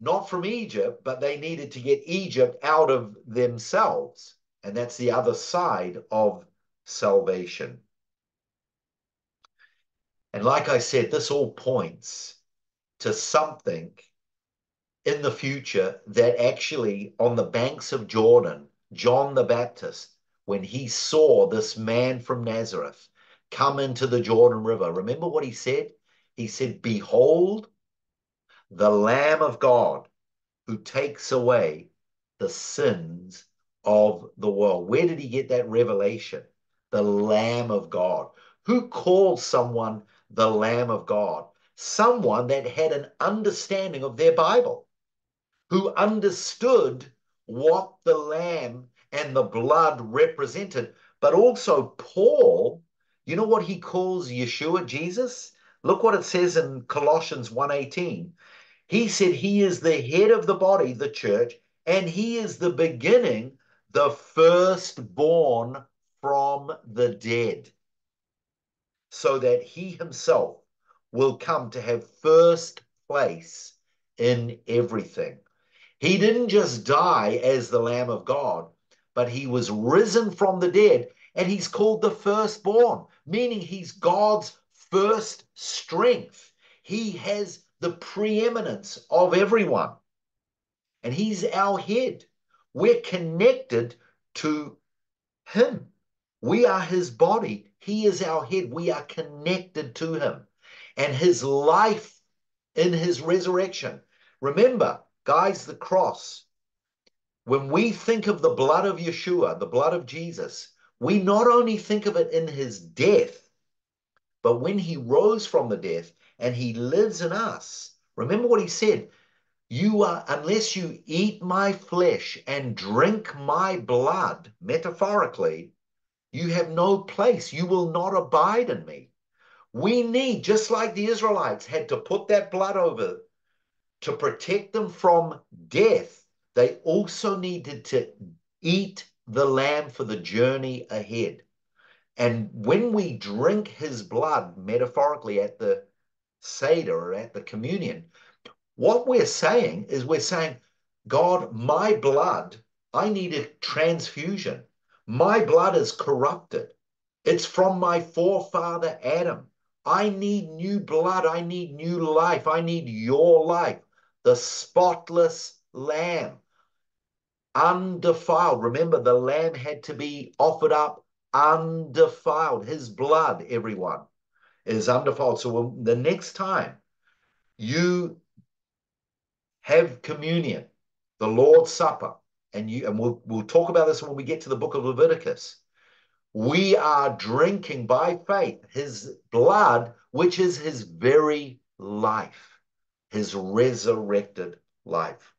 [SPEAKER 1] not from Egypt, but they needed to get Egypt out of themselves. And that's the other side of salvation. And like I said, this all points to something in the future that actually, on the banks of Jordan, John the Baptist, when he saw this man from Nazareth come into the Jordan River, remember what he said? He said, Behold, the Lamb of God who takes away the sins of the world. Where did he get that revelation? The Lamb of God. Who calls someone the Lamb of God? Someone that had an understanding of their Bible, who understood what the Lamb and the blood represented. But also, Paul, you know what he calls Yeshua, Jesus? Look what it says in Colossians 1:18. He said he is the head of the body, the church, and he is the beginning, the firstborn from the dead, so that he himself will come to have first place in everything. He didn't just die as the Lamb of God, but he was risen from the dead, and he's called the firstborn, meaning he's God's first strength. He has the preeminence of everyone. And he's our head. We're connected to him. We are his body. He is our head. We are connected to him. And his life in his resurrection. Remember, guys, the cross. When we think of the blood of Yeshua, the blood of Jesus, we not only think of it in his death, but when he rose from the death, and he lives in us. Remember what he said. You are, unless you eat my flesh and drink my blood, metaphorically, you have no place. You will not abide in me. We need, just like the Israelites had to put that blood over to protect them from death, they also needed to eat the lamb for the journey ahead. And when we drink his blood, metaphorically, at the Seder or at the communion, what we're saying is we're saying, God, my blood, I need a transfusion. My blood is corrupted. It's from my forefather Adam. I need new blood. I need new life. I need your life, the spotless lamb, undefiled. Remember, the lamb had to be offered up undefiled. His blood, everyone is undefiled. So when, the next time you have communion, the Lord's Supper, and you and we'll we'll talk about this when we get to the book of Leviticus. We are drinking by faith his blood, which is his very life, his resurrected life.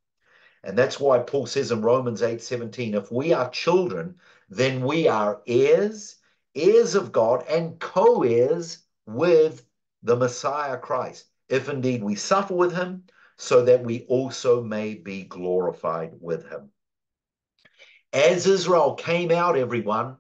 [SPEAKER 1] And that's why Paul says in Romans 8 17, if we are children, then we are heirs, heirs of God, and co heirs with the Messiah Christ, if indeed we suffer with him, so that we also may be glorified with him. As Israel came out, everyone,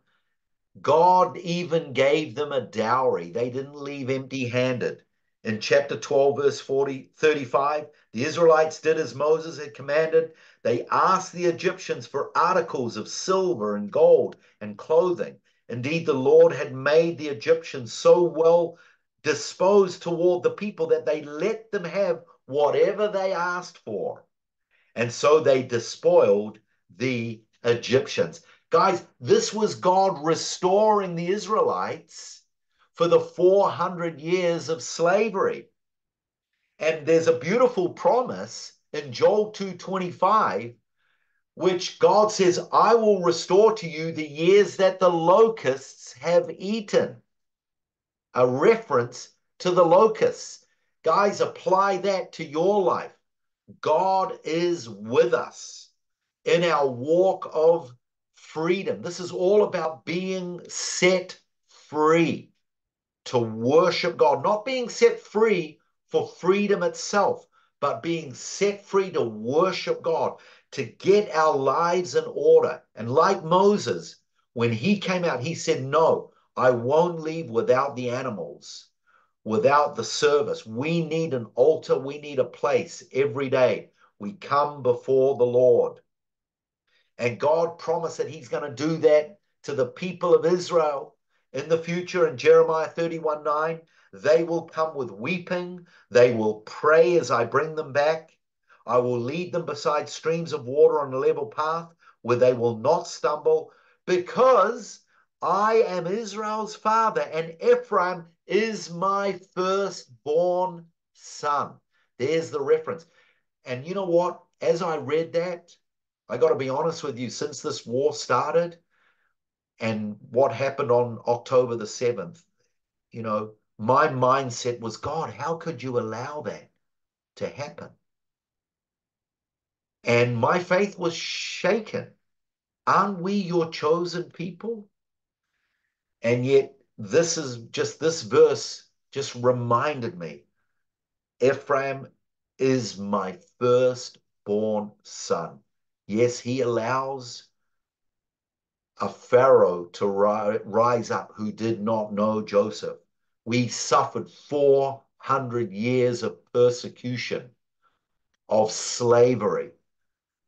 [SPEAKER 1] God even gave them a dowry. They didn't leave empty handed. In chapter 12, verse 40, 35, the Israelites did as Moses had commanded. They asked the Egyptians for articles of silver and gold and clothing. Indeed, the Lord had made the Egyptians so well disposed toward the people that they let them have whatever they asked for. And so they despoiled the Egyptians. Guys, this was God restoring the Israelites for the 400 years of slavery. And there's a beautiful promise in Joel 2:25 which God says, I will restore to you the years that the locusts have eaten. A reference to the locusts. Guys, apply that to your life. God is with us in our walk of freedom. This is all about being set free to worship God, not being set free for freedom itself, but being set free to worship God to get our lives in order. And like Moses, when he came out, he said, No, I won't leave without the animals, without the service. We need an altar, we need a place every day We come before the Lord. And God promised that he's going to do that to the people of Israel in the future in Jeremiah 31 9. They will come with weeping. They will pray as I bring them back. I will lead them beside streams of water on a level path where they will not stumble because I am Israel's father and Ephraim is my firstborn son. There's the reference. And you know what? As I read that, I got to be honest with you, since this war started and what happened on October the 7th, you know, my mindset was God, how could you allow that to happen? And my faith was shaken. Aren't we your chosen people? And yet, this is just this verse just reminded me Ephraim is my firstborn son. Yes, he allows a Pharaoh to ri rise up who did not know Joseph. We suffered 400 years of persecution, of slavery,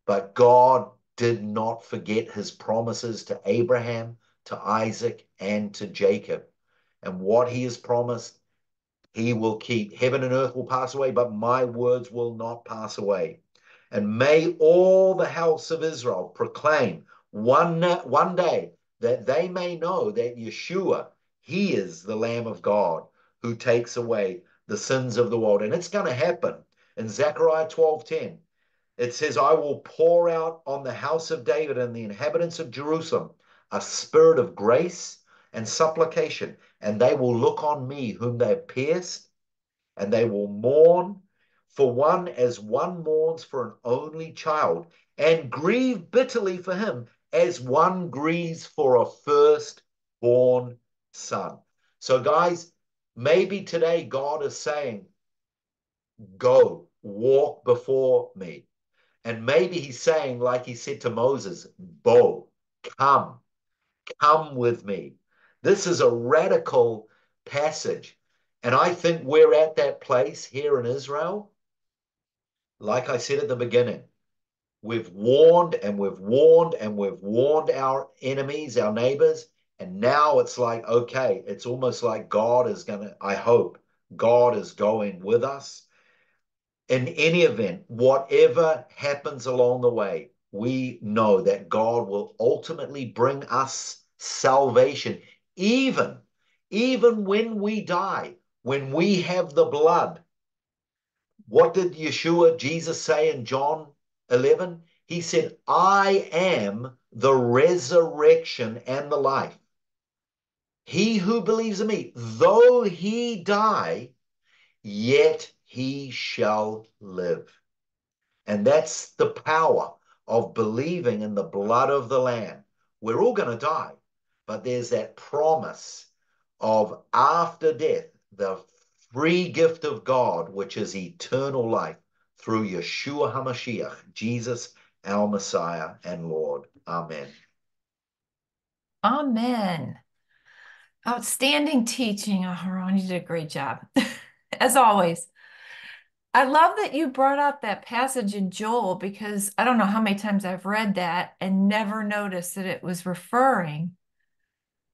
[SPEAKER 1] but God did not forget his promises to Abraham, to Isaac, and to Jacob. And what he has promised, he will keep. Heaven and earth will pass away, but my words will not pass away. And may all the house of Israel proclaim one, one day that they may know that Yeshua, he is the Lamb of God who takes away the sins of the world. And it's going to happen. In Zechariah 12:10, it says, I will pour out on the house of David and the inhabitants of Jerusalem a spirit of grace and supplication, and they will look on me whom they have pierced, and they will mourn for one as one mourns for an only child, and grieve bitterly for him as one grieves for a firstborn son. So, guys, maybe today God is saying, Go, walk before me. And maybe he's saying, like he said to Moses, Bo, come, come with me. This is a radical passage. And I think we're at that place here in Israel. Like I said at the beginning, we've warned and we've warned and we've warned our enemies, our neighbors. And now it's like, okay, it's almost like God is going to, I hope, God is going with us. In any event, whatever happens along the way, we know that God will ultimately bring us salvation, even, even when we die, when we have the blood. What did Yeshua, Jesus say in John 11? He said, I am the resurrection and the life. He who believes in me, though he die, yet he shall live. And that's the power of believing in the blood of the Lamb. We're all going to die, but there's that promise of after death, the free gift of God, which is eternal life through Yeshua HaMashiach, Jesus, our Messiah and Lord. Amen.
[SPEAKER 2] Amen. Outstanding teaching, Aharon. You did a great job, as always. I love that you brought up that passage in Joel because I don't know how many times I've read that and never noticed that it was referring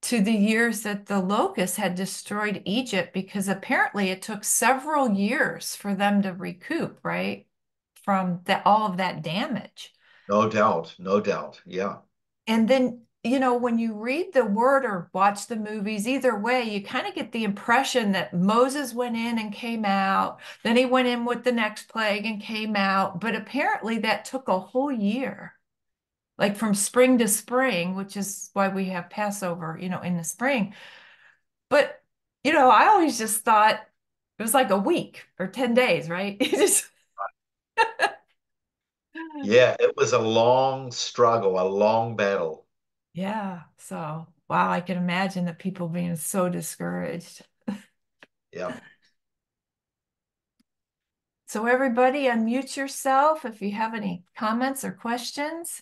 [SPEAKER 2] to the years that the locusts had destroyed Egypt because apparently it took several years for them to recoup, right? From the, all of that damage.
[SPEAKER 1] No doubt, no doubt. Yeah.
[SPEAKER 2] And then you know, when you read the word or watch the movies, either way, you kind of get the impression that Moses went in and came out, then he went in with the next plague and came out. But apparently that took a whole year, like from spring to spring, which is why we have Passover, you know, in the spring. But, you know, I always just thought it was like a week or 10 days, right? just...
[SPEAKER 1] yeah, it was a long struggle, a long battle.
[SPEAKER 2] Yeah. So, wow, I can imagine the people being so discouraged.
[SPEAKER 1] yeah.
[SPEAKER 2] So, everybody, unmute yourself if you have any comments or questions.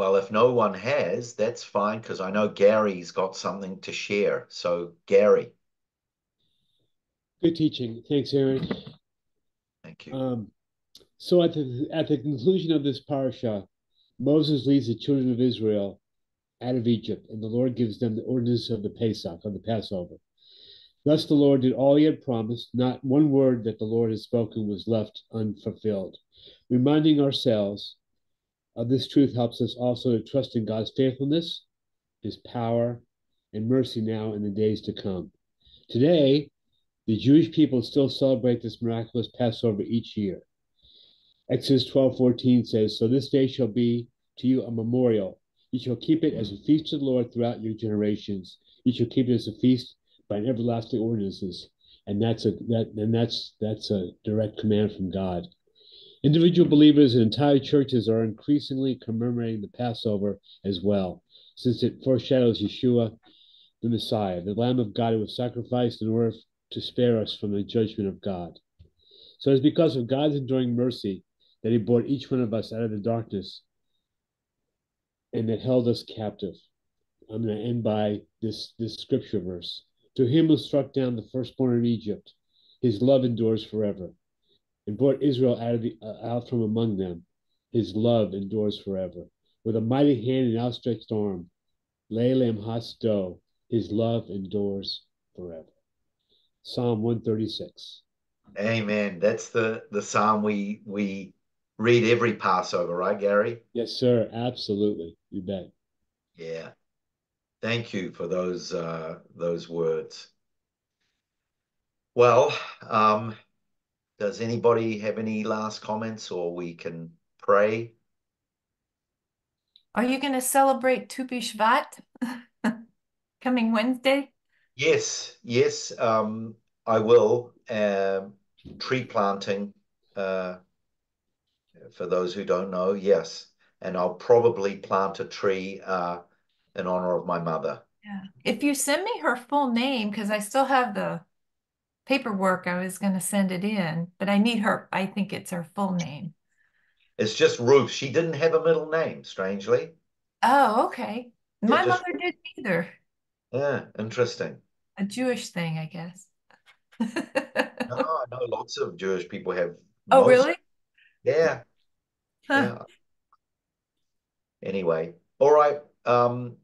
[SPEAKER 1] Well, if no one has, that's fine because I know Gary's got something to share. So, Gary.
[SPEAKER 3] Good teaching. Thanks, Aaron.
[SPEAKER 1] Thank you.
[SPEAKER 3] Um, so at the at the conclusion of this parasha, Moses leads the children of Israel out of Egypt, and the Lord gives them the ordinance of the Pesach, of the Passover. Thus the Lord did all he had promised. Not one word that the Lord had spoken was left unfulfilled. Reminding ourselves of this truth helps us also to trust in God's faithfulness, his power, and mercy now in the days to come. Today, the Jewish people still celebrate this miraculous Passover each year. Exodus 12 14 says, So this day shall be to you a memorial. You shall keep it as a feast to the Lord throughout your generations. You shall keep it as a feast by an everlasting ordinances. And that's a that and that's that's a direct command from God. Individual believers and entire churches are increasingly commemorating the Passover as well, since it foreshadows Yeshua, the Messiah, the Lamb of God who was sacrificed in order to spare us from the judgment of God. So it's because of God's enduring mercy that He brought each one of us out of the darkness and that held us captive. I'm going to end by this, this scripture verse. To him who struck down the firstborn in Egypt, his love endures forever and brought Israel out, of the, uh, out from among them. His love endures forever. With a mighty hand and outstretched arm, Leilem Hasdo, his love endures forever. Psalm 136.
[SPEAKER 1] Amen. That's the the psalm we we read every Passover, right, Gary?
[SPEAKER 3] Yes, sir. Absolutely. You bet.
[SPEAKER 1] Yeah. Thank you for those uh, those words. Well, um, does anybody have any last comments or we can pray?
[SPEAKER 2] Are you going to celebrate Tu B'Shvat coming Wednesday?
[SPEAKER 1] Yes, yes, um, I will. Um, tree planting, uh, for those who don't know, yes. And I'll probably plant a tree uh, in honor of my mother.
[SPEAKER 2] Yeah. If you send me her full name, because I still have the paperwork, I was going to send it in, but I need her. I think it's her full name.
[SPEAKER 1] It's just Ruth. She didn't have a middle name, strangely.
[SPEAKER 2] Oh, okay. My
[SPEAKER 1] just-
[SPEAKER 2] mother didn't either.
[SPEAKER 1] Yeah, interesting.
[SPEAKER 2] A Jewish thing, I guess.
[SPEAKER 1] No, I know lots of Jewish people have.
[SPEAKER 2] Oh,
[SPEAKER 1] most-
[SPEAKER 2] really?
[SPEAKER 1] Yeah,
[SPEAKER 2] Huh.
[SPEAKER 1] yeah. Anyway, all right. Um,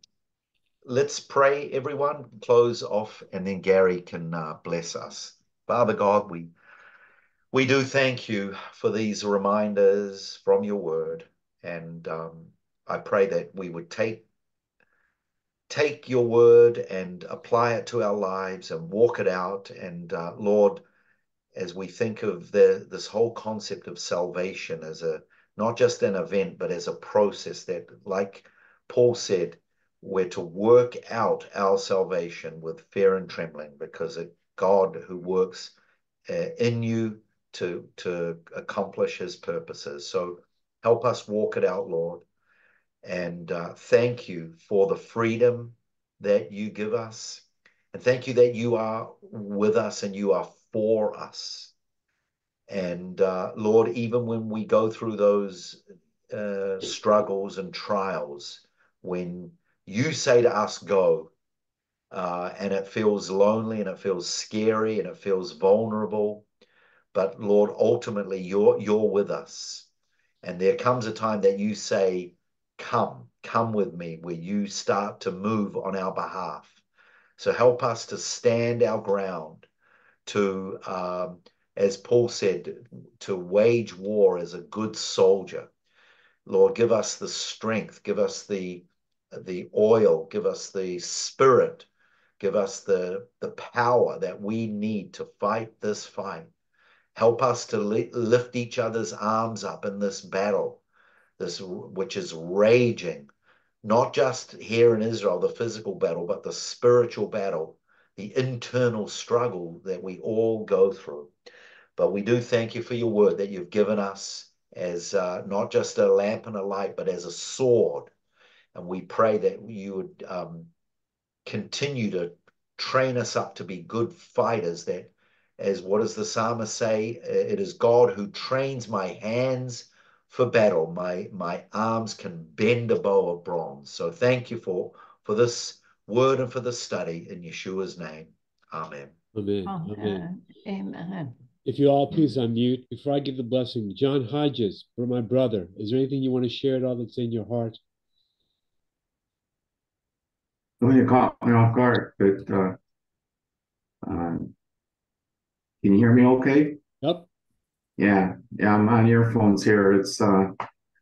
[SPEAKER 1] let's pray, everyone. Close off, and then Gary can uh, bless us. Father God, we we do thank you for these reminders from your word, and um, I pray that we would take take your word and apply it to our lives and walk it out. And uh, Lord, as we think of the this whole concept of salvation as a not just an event, but as a process that, like Paul said, we're to work out our salvation with fear and trembling, because a God who works uh, in you to to accomplish His purposes. So help us walk it out, Lord, and uh, thank you for the freedom that you give us, and thank you that you are with us and you are for us. And uh, Lord, even when we go through those uh, struggles and trials, when you say to us, go, uh, and it feels lonely and it feels scary and it feels vulnerable. But Lord, ultimately, you're, you're with us. And there comes a time that you say, Come, come with me, where you start to move on our behalf. So help us to stand our ground, to um, as Paul said, to wage war as a good soldier. Lord, give us the strength, give us the the oil, give us the spirit, give us the the power that we need to fight this fight. Help us to li lift each other's arms up in this battle, this which is raging, not just here in Israel, the physical battle, but the spiritual battle, the internal struggle that we all go through. But we do thank you for your word that you've given us as uh, not just a lamp and a light, but as a sword. And we pray that you would um, continue to train us up to be good fighters. That, as what does the psalmist say? It is God who trains my hands for battle. My my arms can bend a bow of bronze. So thank you for for this word and for this study in Yeshua's name. Amen.
[SPEAKER 3] Amen. Amen.
[SPEAKER 2] Amen.
[SPEAKER 3] If you all please unmute before I give the blessing, John Hodges, for my brother, is there anything you want to share at all that's in your heart?
[SPEAKER 4] Well, you caught me off guard, but uh, um, can you hear me okay?
[SPEAKER 3] Yep.
[SPEAKER 4] Yeah, yeah, I'm on earphones here. It's uh,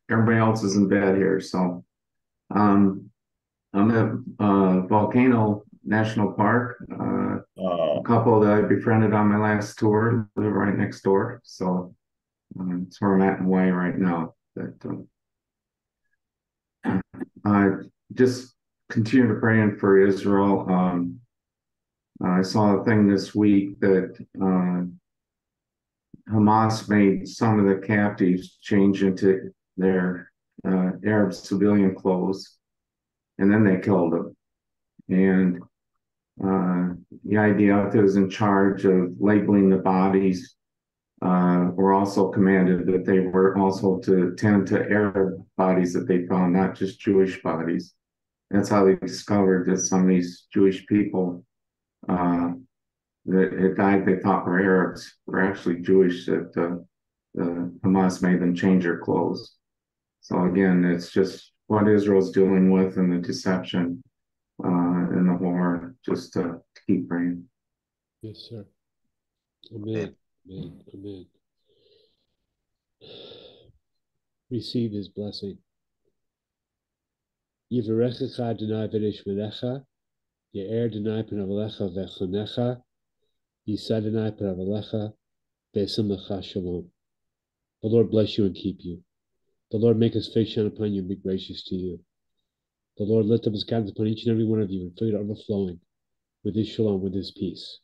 [SPEAKER 4] everybody else is in bed here, so um, I'm at uh, Volcano National Park. Uh, a couple that I befriended on my last tour live right next door, so um, that's where I'm at in Hawaii right now. But um, uh, just continue to praying for Israel. Um, I saw a thing this week that uh, Hamas made some of the captives change into their uh, Arab civilian clothes, and then they killed them. And uh, the IDF that was in charge of labeling the bodies uh, were also commanded that they were also to tend to Arab bodies that they found, not just Jewish bodies. That's how they discovered that some of these Jewish people uh, that had died they thought were Arabs were actually Jewish that uh, the Hamas made them change their clothes. So again, it's just what Israel's dealing with and the deception uh, and the war. Just to, to keep praying.
[SPEAKER 3] Yes, sir. Amen. Amen. Amen. Receive his blessing. Yivarechecha Adonai v'nishmerecha, Ye'er Adonai panavalecha v'chonecha, Yisa Adonai panavalecha v'esamecha shalom. The Lord bless you and keep you. The Lord make his face shine upon you and be gracious to you. The Lord lift up his countenance upon each and every one of you and fill it overflowing with his shalom, with his peace.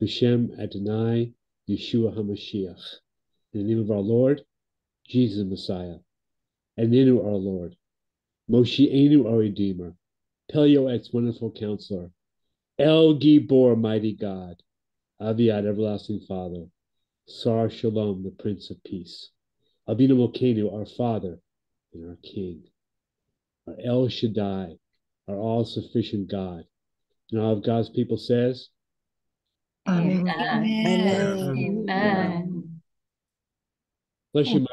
[SPEAKER 3] B'Shem Adonai Yeshua HaMashiach. In the name of our Lord, Jesus Messiah, and Enu our Lord, Moshe Enu our Redeemer, Pele Yoetz wonderful counselor, El Gibor, mighty God, Aviad, everlasting Father, Sar Shalom, the Prince of Peace, Avinu Malkenu, our Father and our King, our El Shaddai, our all-sufficient God. And all of God's people says,
[SPEAKER 2] Amen.
[SPEAKER 5] Amen.
[SPEAKER 2] Amen.
[SPEAKER 3] Bless you, my